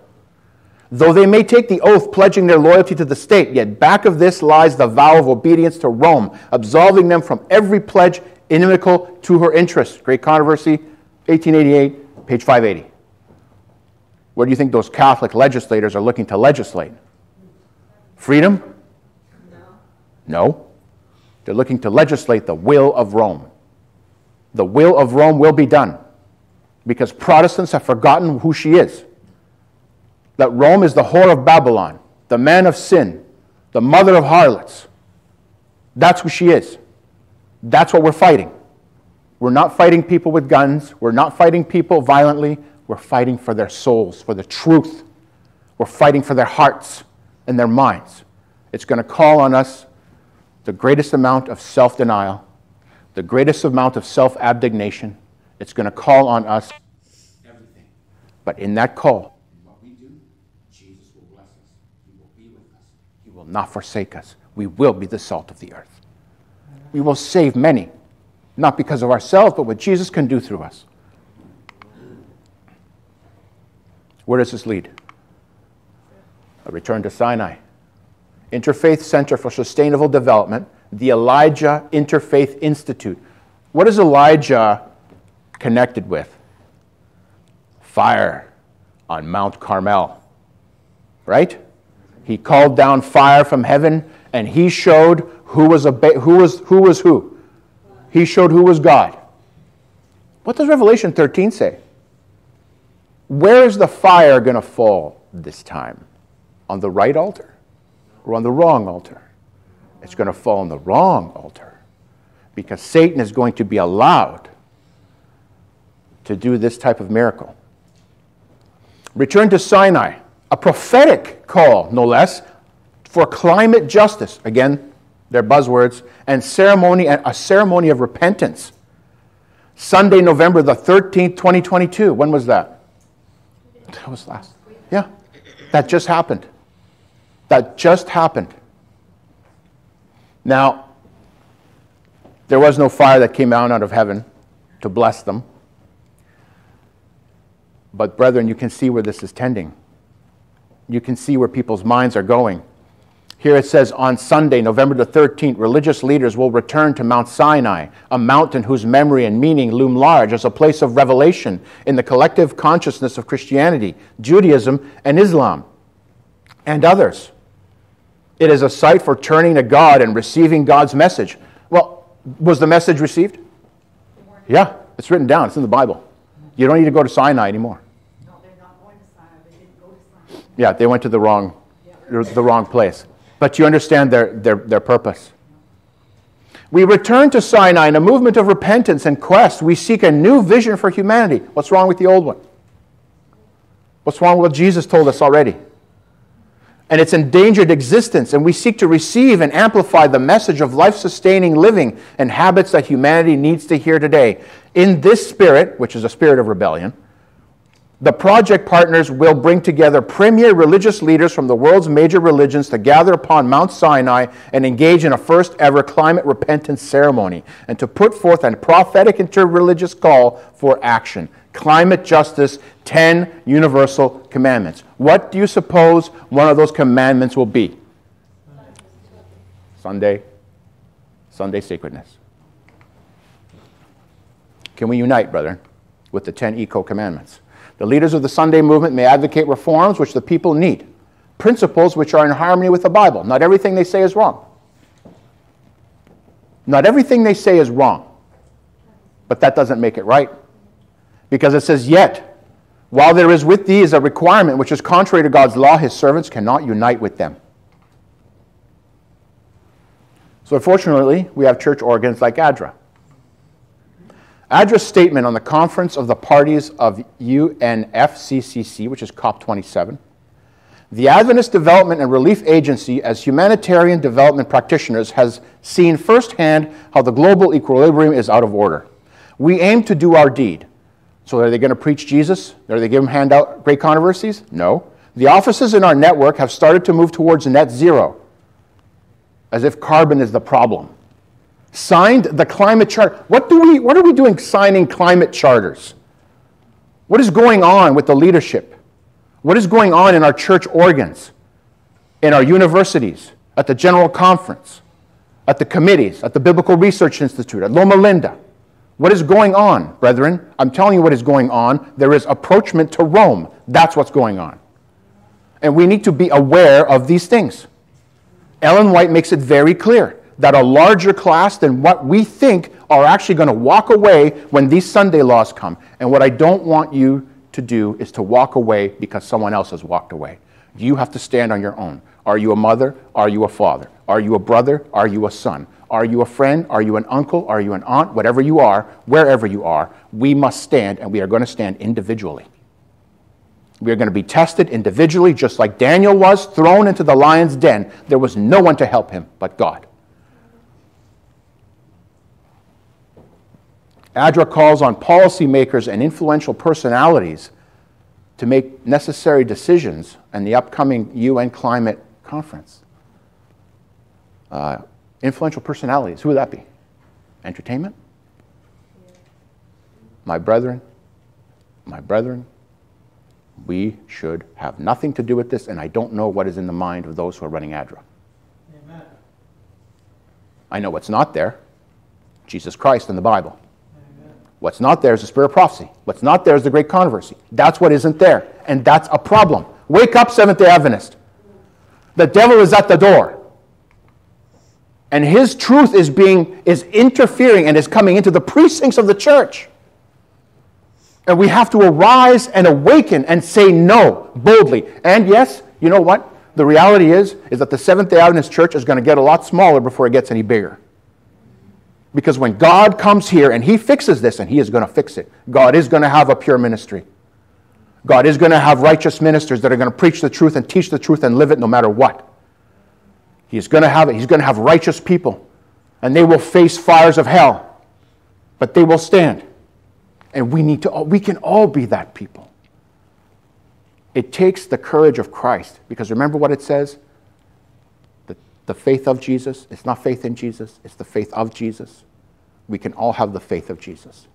Though they may take the oath pledging their loyalty to the state, yet back of this lies the vow of obedience to Rome, absolving them from every pledge inimical to her interests. Great Controversy, 1888, page 580. What do you think those Catholic legislators are looking to legislate? Freedom? No. No. They're looking to legislate the will of Rome. The will of Rome will be done because Protestants have forgotten who she is that Rome is the whore of Babylon, the man of sin, the mother of harlots. That's who she is. That's what we're fighting. We're not fighting people with guns. We're not fighting people violently. We're fighting for their souls, for the truth. We're fighting for their hearts and their minds. It's going to call on us the greatest amount of self denial, the greatest amount of self abnegation. It's going to call on us everything. But in that call, what we do, Jesus will bless us. He will be with us. He will not forsake us. We will be the salt of the earth. We will save many, not because of ourselves, but what Jesus can do through us. Where does this lead? A return to Sinai. Interfaith Center for Sustainable Development, the Elijah Interfaith Institute. What is Elijah connected with? Fire on Mount Carmel, right? He called down fire from heaven and he showed who was, who, was, who was who. He showed who was God. What does Revelation 13 say? Where is the fire going to fall this time? On the right altar or on the wrong altar? It's going to fall on the wrong altar because Satan is going to be allowed to do this type of miracle. Return to Sinai a prophetic call, no less, for climate justice. Again, their buzzwords, and ceremony, a ceremony of repentance. Sunday, November the 13th, 2022. When was that? That was last. Yeah, that just happened. That just happened. Now, there was no fire that came down out of heaven to bless them. But, brethren, you can see where this is tending you can see where people's minds are going. Here it says on Sunday, November the 13th, religious leaders will return to Mount Sinai, a mountain whose memory and meaning loom large as a place of revelation in the collective consciousness of Christianity, Judaism, and Islam, and others. It is a site for turning to God and receiving God's message. Well, was the message received? Yeah, it's written down, it's in the Bible. You don't need to go to Sinai anymore. Yeah, they went to the wrong, the wrong place. But you understand their, their, their purpose. We return to Sinai in a movement of repentance and quest. We seek a new vision for humanity. What's wrong with the old one? What's wrong with what Jesus told us already? And its endangered existence, and we seek to receive and amplify the message of life sustaining living and habits that humanity needs to hear today. In this spirit, which is a spirit of rebellion, the project partners will bring together premier religious leaders from the world's major religions to gather upon Mount Sinai and engage in a first ever climate repentance ceremony and to put forth a prophetic interreligious call for action. Climate justice, 10 universal commandments. What do you suppose one of those commandments will be? Sunday, Sunday sacredness. Can we unite, brother, with the 10 eco commandments? The leaders of the Sunday movement may advocate reforms which the people need, principles which are in harmony with the Bible. Not everything they say is wrong. Not everything they say is wrong, but that doesn't make it right. Because it says, Yet, while there is with these a requirement which is contrary to God's law, his servants cannot unite with them. So, unfortunately, we have church organs like ADRA. ADRA's statement on the Conference of the Parties of UNFCCC, which is COP27, the Adventist Development and Relief Agency, as humanitarian development practitioners, has seen firsthand how the global equilibrium is out of order. We aim to do our deed. So, are they going to preach Jesus? Are they going to hand out great controversies? No. The offices in our network have started to move towards net zero, as if carbon is the problem. Signed the climate chart. What, do we, what are we doing signing climate charters? What is going on with the leadership? What is going on in our church organs, in our universities, at the General Conference, at the committees, at the Biblical Research Institute, at Loma Linda? What is going on, brethren? I'm telling you what is going on. There is approachment to Rome. That's what's going on. And we need to be aware of these things. Ellen White makes it very clear that a larger class than what we think are actually going to walk away when these Sunday laws come. And what I don't want you to do is to walk away because someone else has walked away. You have to stand on your own. Are you a mother? Are you a father? Are you a brother? Are you a son? Are you a friend? Are you an uncle? Are you an aunt? Whatever you are, wherever you are, we must stand, and we are going to stand individually. We are going to be tested individually, just like Daniel was thrown into the lion's den. There was no one to help him but God. ADRA calls on policymakers and influential personalities to make necessary decisions in the upcoming UN climate conference. Uh, influential personalities, who would that be? Entertainment? My brethren, my brethren, we should have nothing to do with this, and I don't know what is in the mind of those who are running ADRA. Amen. I know what's not there Jesus Christ and the Bible. What's not there is the spirit of prophecy. What's not there is the great controversy. That's what isn't there. And that's a problem. Wake up, Seventh day Adventist. The devil is at the door. And his truth is being is interfering and is coming into the precincts of the church. And we have to arise and awaken and say no boldly. And yes, you know what? The reality is is that the Seventh day Adventist church is going to get a lot smaller before it gets any bigger. Because when God comes here and He fixes this, and He is going to fix it, God is going to have a pure ministry. God is going to have righteous ministers that are going to preach the truth and teach the truth and live it no matter what. He's going to have it. He's going to have righteous people, and they will face fires of hell, but they will stand. And we need to. We can all be that people. It takes the courage of Christ, because remember what it says the faith of Jesus. It's not faith in Jesus, it's the faith of Jesus. We can all have the faith of Jesus.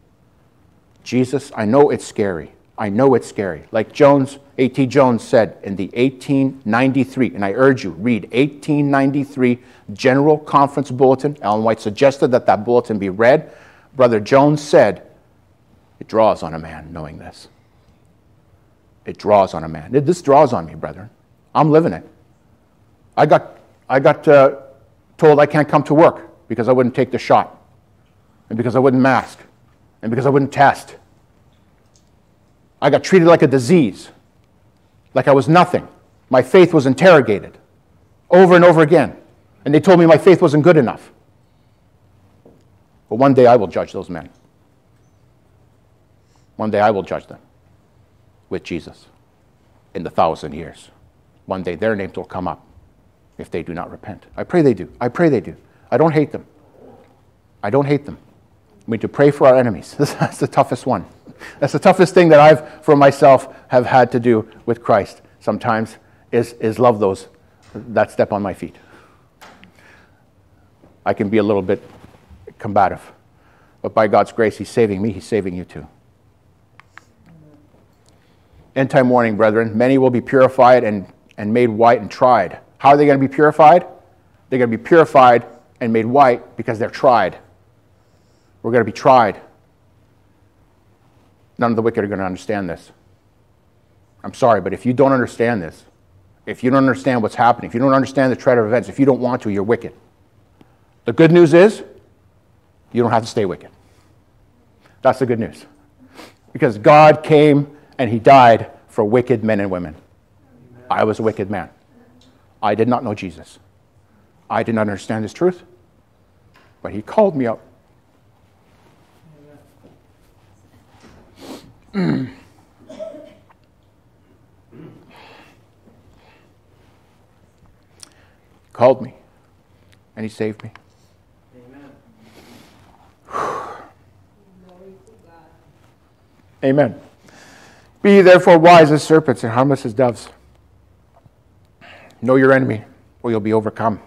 Jesus, I know it's scary. I know it's scary. Like Jones, A.T. Jones said in the 1893, and I urge you, read 1893 General Conference Bulletin. Ellen White suggested that that bulletin be read. Brother Jones said, it draws on a man knowing this. It draws on a man. This draws on me, brethren. I'm living it. I got I got uh, told I can't come to work because I wouldn't take the shot, and because I wouldn't mask, and because I wouldn't test. I got treated like a disease, like I was nothing. My faith was interrogated over and over again, and they told me my faith wasn't good enough. But one day I will judge those men. One day I will judge them with Jesus in the thousand years. One day their names will come up if they do not repent. I pray they do. I pray they do. I don't hate them. I don't hate them. We need to pray for our enemies. That's the toughest one. That's the toughest thing that I've, for myself, have had to do with Christ sometimes is, is love those that step on my feet. I can be a little bit combative. But by God's grace, He's saving me, He's saving you too. End time warning, brethren. Many will be purified and, and made white and tried. How are they going to be purified? They're going to be purified and made white because they're tried. We're going to be tried. None of the wicked are going to understand this. I'm sorry, but if you don't understand this, if you don't understand what's happening, if you don't understand the tread of events, if you don't want to, you're wicked. The good news is you don't have to stay wicked. That's the good news. Because God came and He died for wicked men and women. I was a wicked man. I did not know Jesus. I did not understand His truth. But He called me out. called me and he saved me. Amen. Be therefore wise as serpents and harmless as doves. Know your enemy, or you'll be overcome,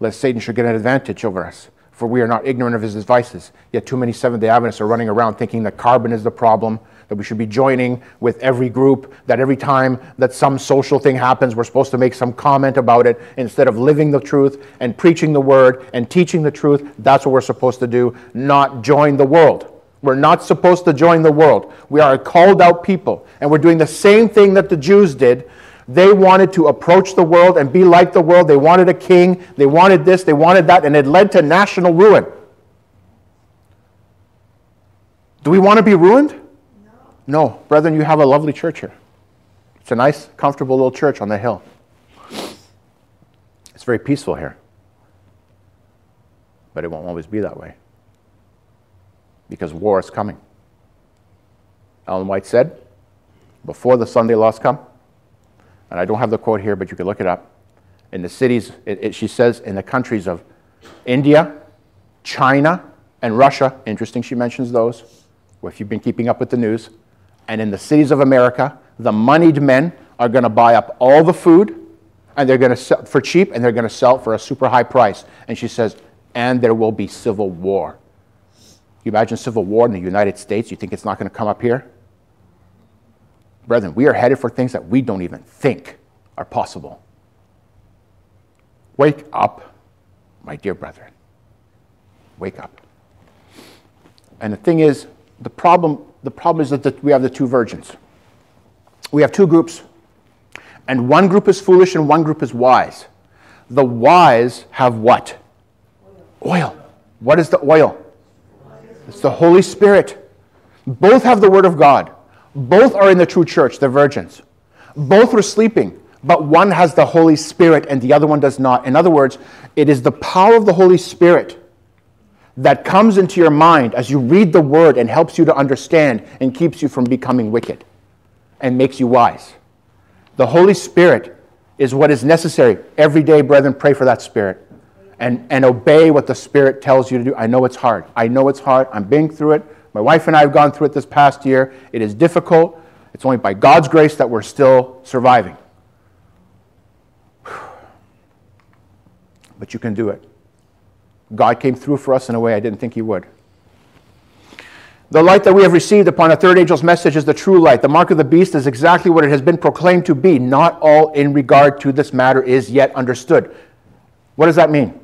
lest Satan should get an advantage over us. For we are not ignorant of his devices. Yet too many Seventh day Adventists are running around thinking that carbon is the problem, that we should be joining with every group, that every time that some social thing happens, we're supposed to make some comment about it instead of living the truth and preaching the word and teaching the truth. That's what we're supposed to do, not join the world. We're not supposed to join the world. We are a called out people, and we're doing the same thing that the Jews did. They wanted to approach the world and be like the world. They wanted a king. They wanted this. They wanted that, and it led to national ruin. Do we want to be ruined? No. Brethren, you have a lovely church here. It's a nice, comfortable little church on the hill. It's very peaceful here. But it won't always be that way because war is coming. Ellen White said, before the Sunday laws come, and I don't have the quote here, but you can look it up. In the cities, it, it, she says, in the countries of India, China, and Russia, interesting she mentions those, if you've been keeping up with the news, and in the cities of America, the moneyed men are going to buy up all the food and they're going to sell for cheap and they're going to sell for a super high price. And she says, and there will be civil war. You imagine civil war in the United States? You think it's not going to come up here? Brethren, we are headed for things that we don't even think are possible. Wake up, my dear brethren. Wake up. And the thing is, the problem, the problem is that we have the two virgins. We have two groups, and one group is foolish and one group is wise. The wise have what? Oil. oil. What is the oil? It's the Holy Spirit. Both have the Word of God. Both are in the true church, the virgins. Both were sleeping, but one has the Holy Spirit and the other one does not. In other words, it is the power of the Holy Spirit that comes into your mind as you read the Word and helps you to understand and keeps you from becoming wicked and makes you wise. The Holy Spirit is what is necessary. Every day, brethren, pray for that Spirit and, and obey what the Spirit tells you to do. I know it's hard. I know it's hard. I'm being through it. My wife and I have gone through it this past year. It is difficult. It's only by God's grace that we're still surviving. But you can do it. God came through for us in a way I didn't think He would. The light that we have received upon a third angel's message is the true light. The mark of the beast is exactly what it has been proclaimed to be. Not all in regard to this matter is yet understood. What does that mean?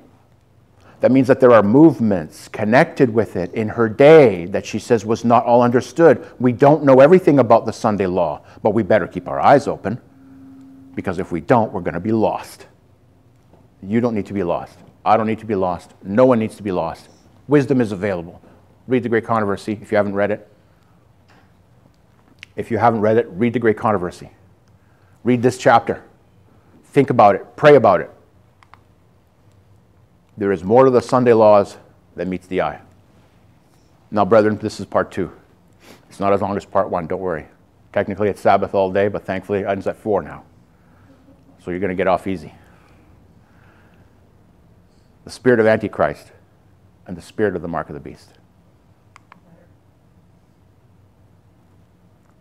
That means that there are movements connected with it in her day that she says was not all understood. We don't know everything about the Sunday law, but we better keep our eyes open because if we don't, we're going to be lost. You don't need to be lost. I don't need to be lost. No one needs to be lost. Wisdom is available. Read The Great Controversy if you haven't read it. If you haven't read it, read The Great Controversy. Read this chapter. Think about it. Pray about it. There is more to the Sunday laws than meets the eye. Now, brethren, this is part two. It's not as long as part one, don't worry. Technically, it's Sabbath all day, but thankfully, it ends at four now. So you're going to get off easy. The spirit of Antichrist and the spirit of the mark of the beast.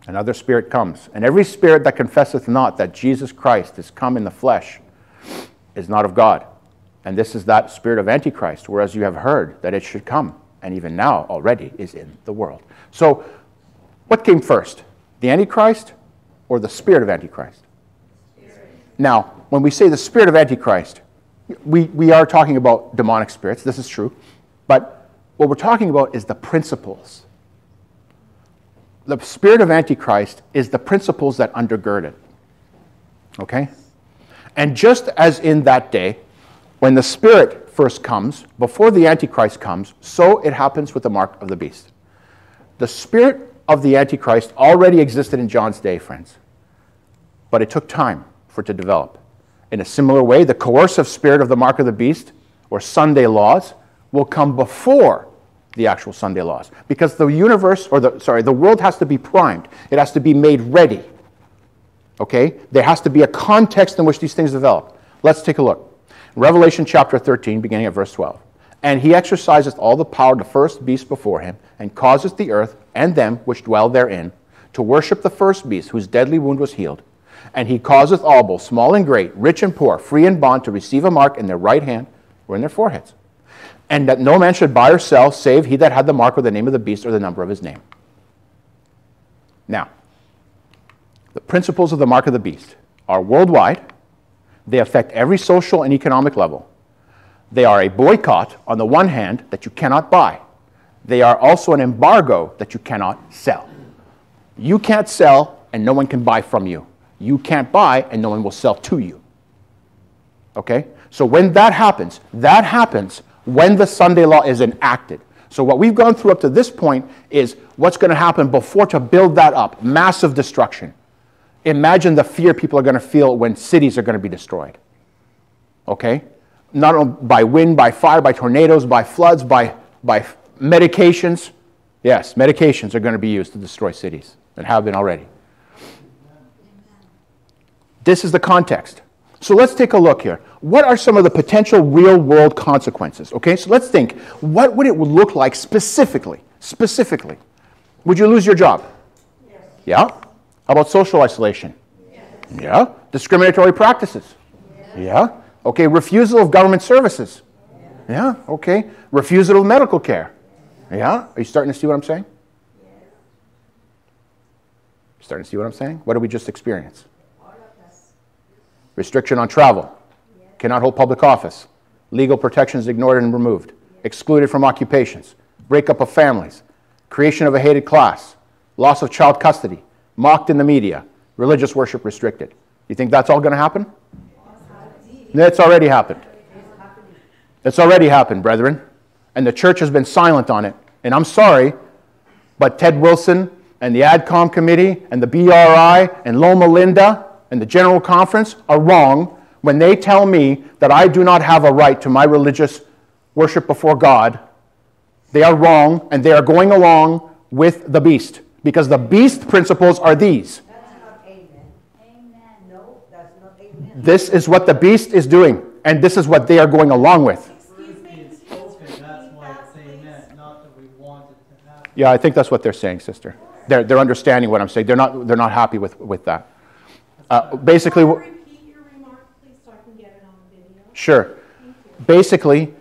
Another spirit comes, and every spirit that confesseth not that Jesus Christ is come in the flesh is not of God. And this is that spirit of Antichrist, whereas you have heard that it should come, and even now already is in the world. So, what came first, the Antichrist or the spirit of Antichrist? Now, when we say the spirit of Antichrist, we, we are talking about demonic spirits. This is true. But what we're talking about is the principles. The spirit of Antichrist is the principles that undergird it. Okay? And just as in that day, when the spirit first comes, before the Antichrist comes, so it happens with the mark of the beast. The spirit of the Antichrist already existed in John's day, friends, but it took time for it to develop. In a similar way, the coercive spirit of the mark of the beast, or Sunday laws, will come before the actual Sunday laws. Because the universe, or the, sorry, the world has to be primed. It has to be made ready. Okay? There has to be a context in which these things develop. Let's take a look. Revelation chapter 13, beginning at verse 12. And he exerciseth all the power of the first beast before him, and causeth the earth and them which dwell therein to worship the first beast, whose deadly wound was healed. And he causeth all, both small and great, rich and poor, free and bond, to receive a mark in their right hand or in their foreheads. And that no man should buy or sell, save he that had the mark or the name of the beast or the number of his name. Now, the principles of the mark of the beast are worldwide. They affect every social and economic level. They are a boycott, on the one hand, that you cannot buy. They are also an embargo that you cannot sell. You can't sell, and no one can buy from you. You can't buy, and no one will sell to you. Okay? So when that happens, that happens when the Sunday law is enacted. So what we've gone through up to this point is what's going to happen before to build that up massive destruction. Imagine the fear people are going to feel when cities are going to be destroyed. Okay? Not only by wind, by fire, by tornadoes, by floods, by, by medications. Yes, medications are going to be used to destroy cities and have been already. This is the context. So let's take a look here. What are some of the potential real world consequences? Okay, so let's think. What would it look like specifically? Specifically. Would you lose your job? Yes. Yeah? How about social isolation? Yes. Yeah. Discriminatory practices? Yes. Yeah. Okay, refusal of government services? Yeah. Okay. Refusal of medical care? Yeah? Are you starting to see what I'm saying? Starting to see what I'm saying? What did we just experience? Restriction on travel. Cannot hold public office. Legal protections ignored and removed. Excluded from occupations. Breakup of families. Creation of a hated class. Loss of child custody. Mocked in the media. Religious worship restricted. You think that's all going to happen? It's already happened. It's already happened, brethren. And the church has been silent on it. And I'm sorry, but Ted Wilson and the ADCOM committee and the BRI and Loma Linda and the General Conference are wrong when they tell me that I do not have a right to my religious worship before God. They are wrong and they are going along with the beast because the beast principles are these. This is what the beast is doing, and this is what they are going along with. Yeah, I think that's what they're saying, sister. They're, they're understanding what I'm saying. They're not, they're not happy with, with that. Uh, basically, Sure. Basically,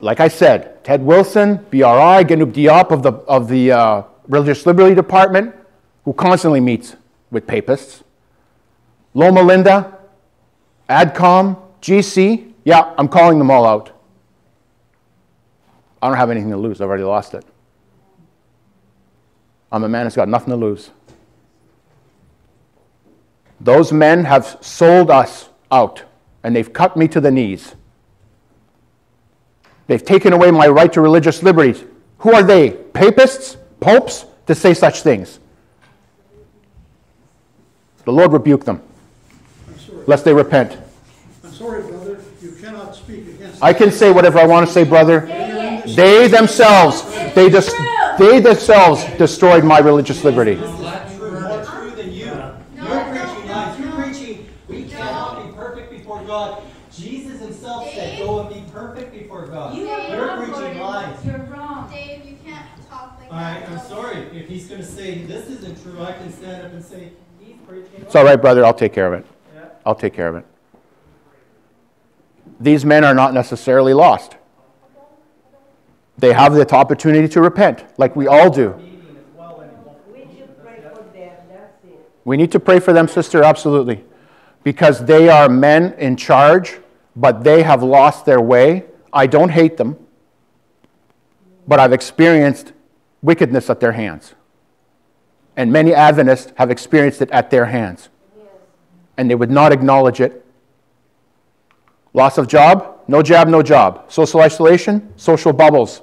like I said, Ted Wilson, BRI, Ganoune Diop of the, of the uh, Religious Liberty Department, who constantly meets with papists. Loma Linda, ADCOM, GC, yeah, I'm calling them all out. I don't have anything to lose. I've already lost it. I'm a man who's got nothing to lose. Those men have sold us out, and they've cut me to the knees. They've taken away my right to religious liberties. Who are they? Papists? Popes? To say such things. The Lord rebuke them, lest they repent. I'm sorry, brother. You cannot speak against. I can say whatever I want to say, brother. They themselves, they, dis- they themselves destroyed my religious liberty. More true than you. You're preaching lies. You're preaching we cannot be perfect before God. Jesus himself said, go and be perfect before God. You are You're wrong, preaching Gordon. lies. You're wrong. Dave, you can't talk like All right. I'm sorry. If he's going to say this isn't true, I can stand up and say he's preaching It's all right, brother. I'll take care of it. Yeah. I'll take care of it. These men are not necessarily lost. They have the opportunity to repent, like we all do. Meeting as well, and it won't- We just pray for them. We need to pray for them, sister, absolutely. Because they are men in charge, but they have lost their way. I don't hate them, but I've experienced wickedness at their hands. And many Adventists have experienced it at their hands. And they would not acknowledge it. Loss of job, no jab, no job. Social isolation, social bubbles.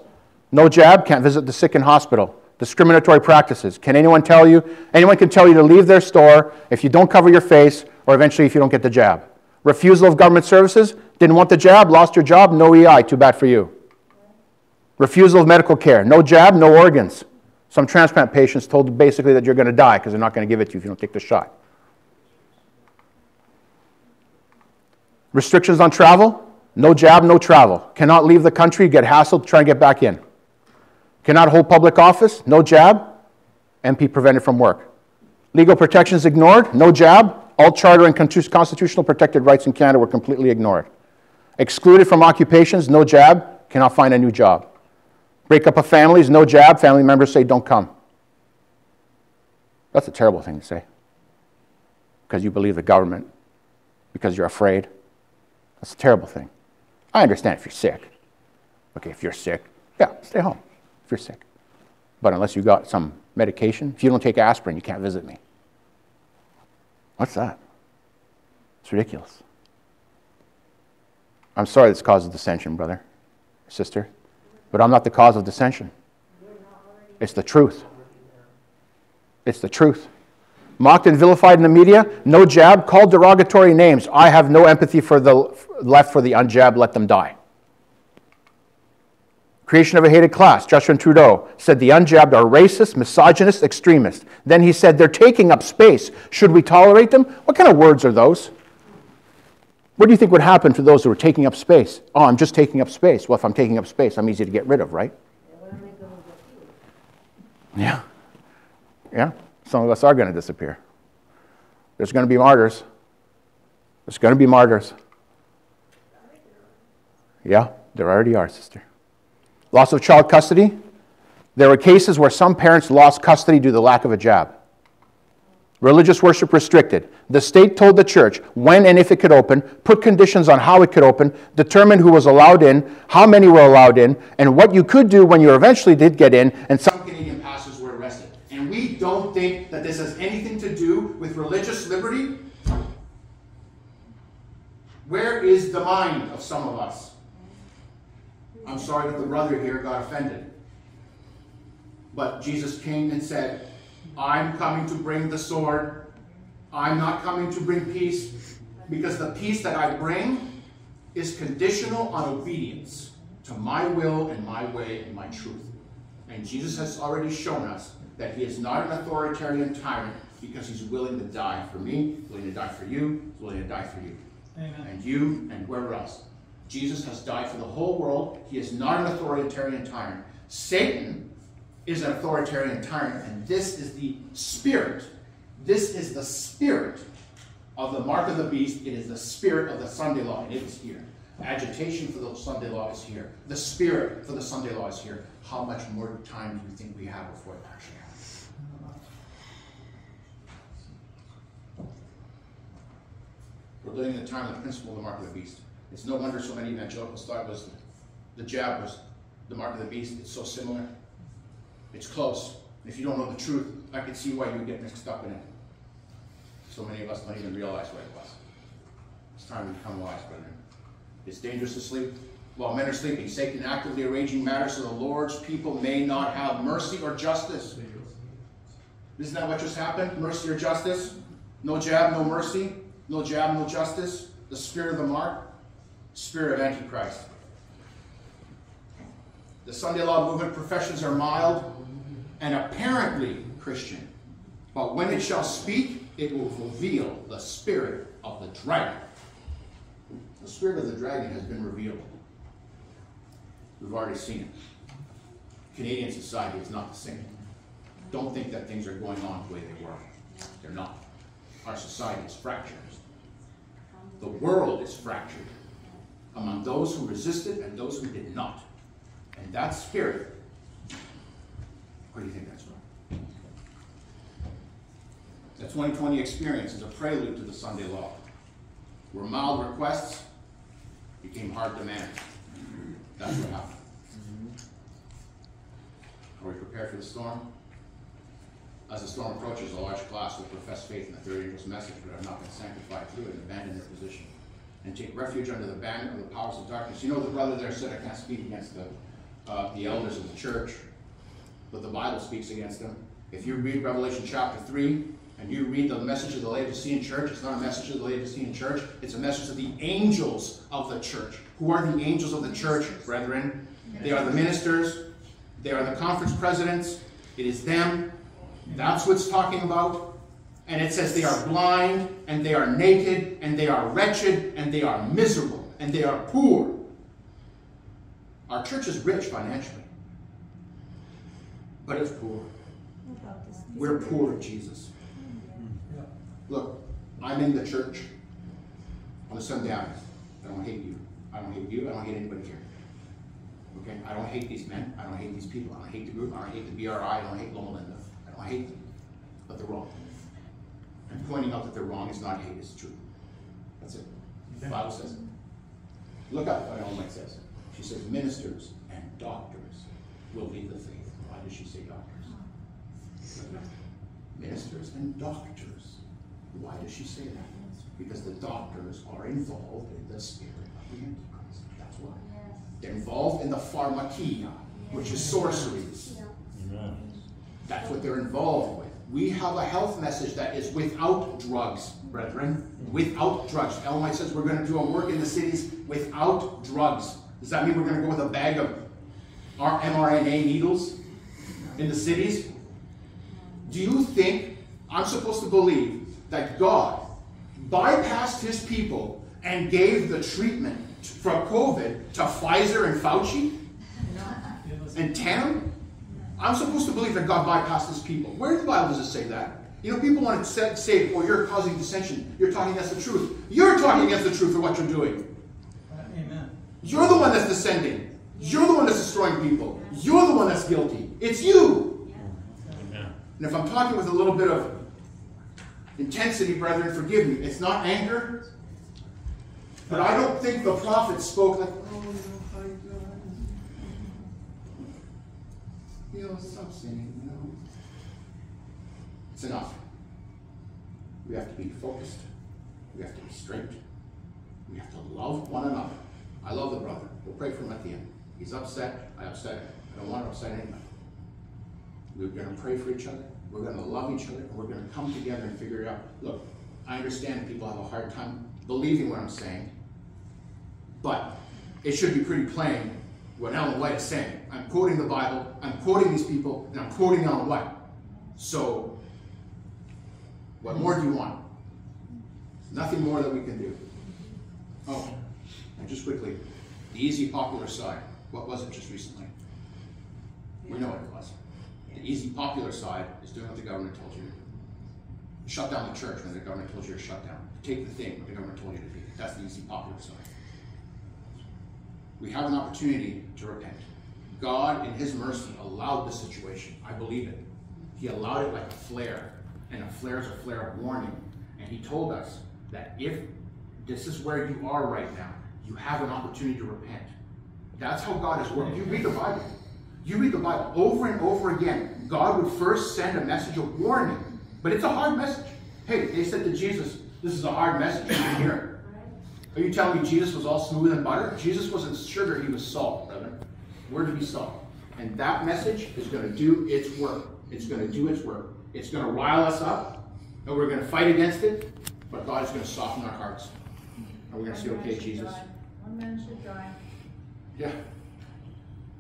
No jab, can't visit the sick in hospital. Discriminatory practices. Can anyone tell you? Anyone can tell you to leave their store if you don't cover your face or eventually if you don't get the jab. Refusal of government services, didn't want the jab, lost your job, no EI, too bad for you. Refusal of medical care, no jab, no organs. Some transplant patients told basically that you're going to die because they're not going to give it to you if you don't take the shot. Restrictions on travel, no jab, no travel. Cannot leave the country, get hassled, try and get back in. Cannot hold public office, no jab, MP prevented from work. Legal protections ignored, no jab. All charter and constitutional protected rights in Canada were completely ignored. Excluded from occupations, no jab, cannot find a new job. Breakup of families, no jab, family members say don't come. That's a terrible thing to say. Because you believe the government, because you're afraid. That's a terrible thing. I understand if you're sick. Okay, if you're sick, yeah, stay home if you're sick. But unless you got some medication, if you don't take aspirin, you can't visit me. What's that? It's ridiculous. I'm sorry this causes dissension, brother, sister, but I'm not the cause of dissension. It's the truth. It's the truth. Mocked and vilified in the media, no jab, called derogatory names. I have no empathy for the left for the unjabbed, let them die. Creation of a hated class. Justin Trudeau said the unjabbed are racist, misogynist, extremist. Then he said they're taking up space. Should we tolerate them? What kind of words are those? What do you think would happen to those who are taking up space? Oh, I'm just taking up space. Well, if I'm taking up space, I'm easy to get rid of, right? Yeah. Yeah. Some of us are going to disappear. There's going to be martyrs. There's going to be martyrs. Yeah, there already are, sister. Loss of child custody. There were cases where some parents lost custody due to the lack of a jab. Religious worship restricted. The state told the church when and if it could open, put conditions on how it could open, determined who was allowed in, how many were allowed in, and what you could do when you eventually did get in, and some Canadian pastors were arrested. And we don't think that this has anything to do with religious liberty. Where is the mind of some of us? I'm sorry that the brother here got offended. But Jesus came and said, I'm coming to bring the sword. I'm not coming to bring peace because the peace that I bring is conditional on obedience to my will and my way and my truth. And Jesus has already shown us that he is not an authoritarian tyrant because he's willing to die for me, willing to die for you, willing to die for you. Amen. And you and whoever else. Jesus has died for the whole world. He is not an authoritarian tyrant. Satan is an authoritarian tyrant, and this is the spirit. This is the spirit of the mark of the beast. It is the spirit of the Sunday law, and it is here. Agitation for the Sunday law is here. The spirit for the Sunday law is here. How much more time do you think we have before it actually happens? We're living in the time of the principle of the mark of the beast. It's no wonder so many evangelicals thought it was the jab was the mark of the beast. It's so similar. It's close. If you don't know the truth, I can see why you would get mixed up in it. So many of us don't even realize what it was. It's time to become wise, brethren. It's dangerous to sleep while men are sleeping. Satan actively arranging matters so the Lord's people may not have mercy or justice. Isn't that what just happened? Mercy or justice? No jab, no mercy. No jab, no justice. The spirit of the mark. Spirit of Antichrist. The Sunday law movement professions are mild and apparently Christian. But when it shall speak, it will reveal the spirit of the dragon. The spirit of the dragon has been revealed. We've already seen it. Canadian society is not the same. Don't think that things are going on the way they were. They're not. Our society is fractured. The world is fractured among those who resisted and those who did not. And that spirit, what do you think that's from? 2020 experience is a prelude to the Sunday law, where mild requests became hard demands. That's what happened. Are we prepared for the storm? As the storm approaches, a large class will profess faith in the third angel's message, but have not been sanctified through it and abandon their position, and take refuge under the banner of the powers of darkness. You know, the brother there said, I can't speak against the, uh, the elders of the church, but the Bible speaks against them. If you read Revelation chapter 3, and you read the message of the Laodicean church, it's not a message of the Laodicean church, it's a message of the angels of the church. Who are the angels of the church, brethren? They are the ministers, they are the conference presidents, it is them. That's what it's talking about. And it says they are blind, and they are naked, and they are wretched, and they are miserable, and they are poor. Our church is rich financially, but it's poor. We're poor in Jesus. Look, I'm in the church on a Sunday I don't hate you. I don't hate you. I don't hate anybody here. Okay? I don't hate these men. I don't hate these people. I don't hate the group. I don't hate the BRI. I don't hate Loma Linda. I don't hate them. But they're wrong. And pointing out that they're wrong is not hate, it's true. That's it. The Bible says it. Look up what White says. She says ministers and doctors will lead the faith. Why does she say doctors? Oh. Ministers and doctors. Why does she say that? Because the doctors are involved in the spirit of the Antichrist. That's why. They're involved in the pharmakeia, which is sorceries. That's what they're involved with. We have a health message that is without drugs, brethren. Without drugs. Ellen White says we're going to do a work in the cities without drugs. Does that mean we're going to go with a bag of our mRNA needles in the cities? Do you think I'm supposed to believe that God bypassed his people and gave the treatment for COVID to Pfizer and Fauci and Tam? I'm supposed to believe that God bypassed his people. Where in the Bible does it say that? You know, people want to say, say, oh, you're causing dissension. You're talking against the truth. You're talking against the truth for what you're doing. Amen. You're the one that's descending. You're the one that's destroying people. You're the one that's guilty. It's you. And if I'm talking with a little bit of intensity, brethren, forgive me. It's not anger. But I don't think the prophet spoke like, oh, my God. You know, stop sinning, you know. It's enough. We have to be focused. We have to be straight. We have to love one another. I love the brother. We'll pray for him at the end. He's upset. I upset him. I don't want to upset anybody. We're going to pray for each other. We're going to love each other. And we're going to come together and figure it out. Look, I understand people have a hard time believing what I'm saying. But it should be pretty plain what Ellen White is saying. I'm quoting the Bible, I'm quoting these people, and I'm quoting Ellen White. So, what more do you want? Nothing more that we can do. Oh, and just quickly, the easy popular side. What was it just recently? We know it was. The easy popular side is doing what the government told you to do. Shut down the church when the government told you to shut down. Take the thing what the government told you to do. That's the easy popular side. We have an opportunity to repent. God, in His mercy, allowed the situation. I believe it. He allowed it like a flare, and a flare is a flare of warning. And He told us that if this is where you are right now, you have an opportunity to repent. That's how God has worked. You read the Bible. You read the Bible over and over again. God would first send a message of warning, but it's a hard message. Hey, they said to Jesus, "This is a hard message. You can hear it." Are you telling me Jesus was all smooth and butter? Jesus wasn't sugar, he was salt, brother. Where to be salt. And that message is going to do its work. It's going to do its work. It's going to rile us up, and we're going to fight against it, but God is going to soften our hearts. And we're going to say, okay, Jesus. One man should die. Yeah,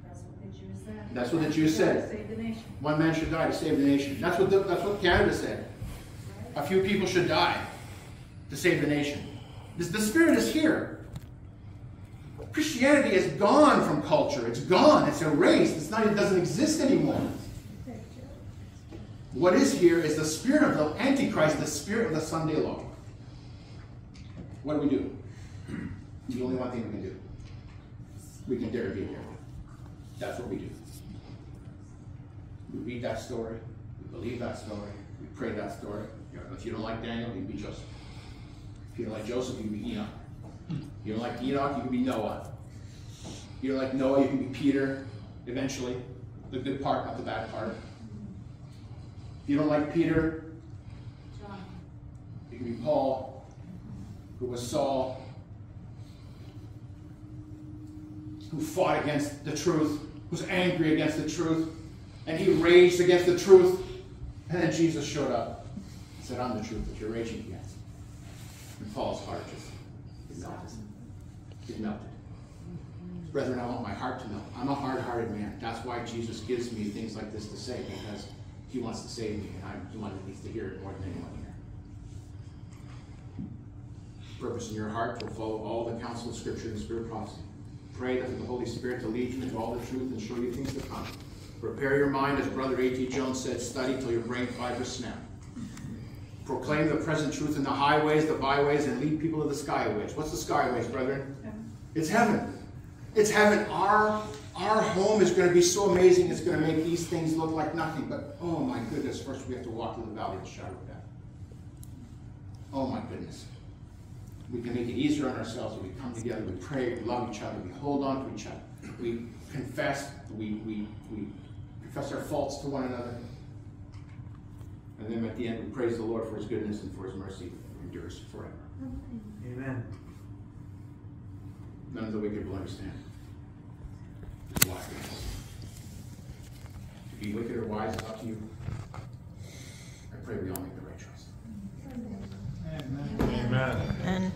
That's what the Jews said. That's what the Jews said. Save the nation. one man should die to save the nation. That's what, the, that's what Canada said. A few people should die to save the nation. This, the Spirit is here. Christianity is gone from culture. It's gone. It's erased. It's not. It doesn't exist anymore. What is here is the spirit of the Antichrist, the spirit of the Sunday law. What do we do? The only one thing we can do. We can dare to be here. That's what we do. We read that story. We believe that story. We pray that story. You If you don't like Daniel, you can be Joseph. If you don't like Joseph, you can be Enoch. If you don't like Enoch, you can be Noah. If you don't like Noah, you can be Peter, eventually. The good part, not the bad part. If you don't like Peter, John. you can be Paul, who was Saul, who fought against the truth, was angry against the truth, and he raged against the truth. And then Jesus showed up and said, I'm the truth that you're raging against. And Paul's heart just melted. It melted. Brethren, I want my heart to melt. I'm a hard hearted man. That's why Jesus gives me things like this to say, because he wants to save me, and I, he wants needs to hear it more than anyone here. Purpose in your heart to follow all the counsel of Scripture and the Spirit of prophecy. Pray that the Holy Spirit to lead you into all the truth and show you things to come. Prepare your mind, as Brother A.T. Jones said, study till your brain fibers snap. Proclaim the present truth in the highways, the byways, and lead people to the skyways. What's the skyways, brethren? It's heaven. It's heaven. Our, our home is going to be so amazing, it's going to make these things look like nothing. But oh my goodness, first we have to walk through the valley of the shadow of death. Oh my goodness. We can make it easier on ourselves if we come together, we pray, we love each other, we hold on to each other, we confess, we, we, we confess our faults to one another. And then at the end, we praise the Lord for his goodness and for his mercy that endures forever. Amen. None of the wicked will understand. It's wise. To be wicked or wise is up to you. I pray we all make the right choice. Amen. Amen.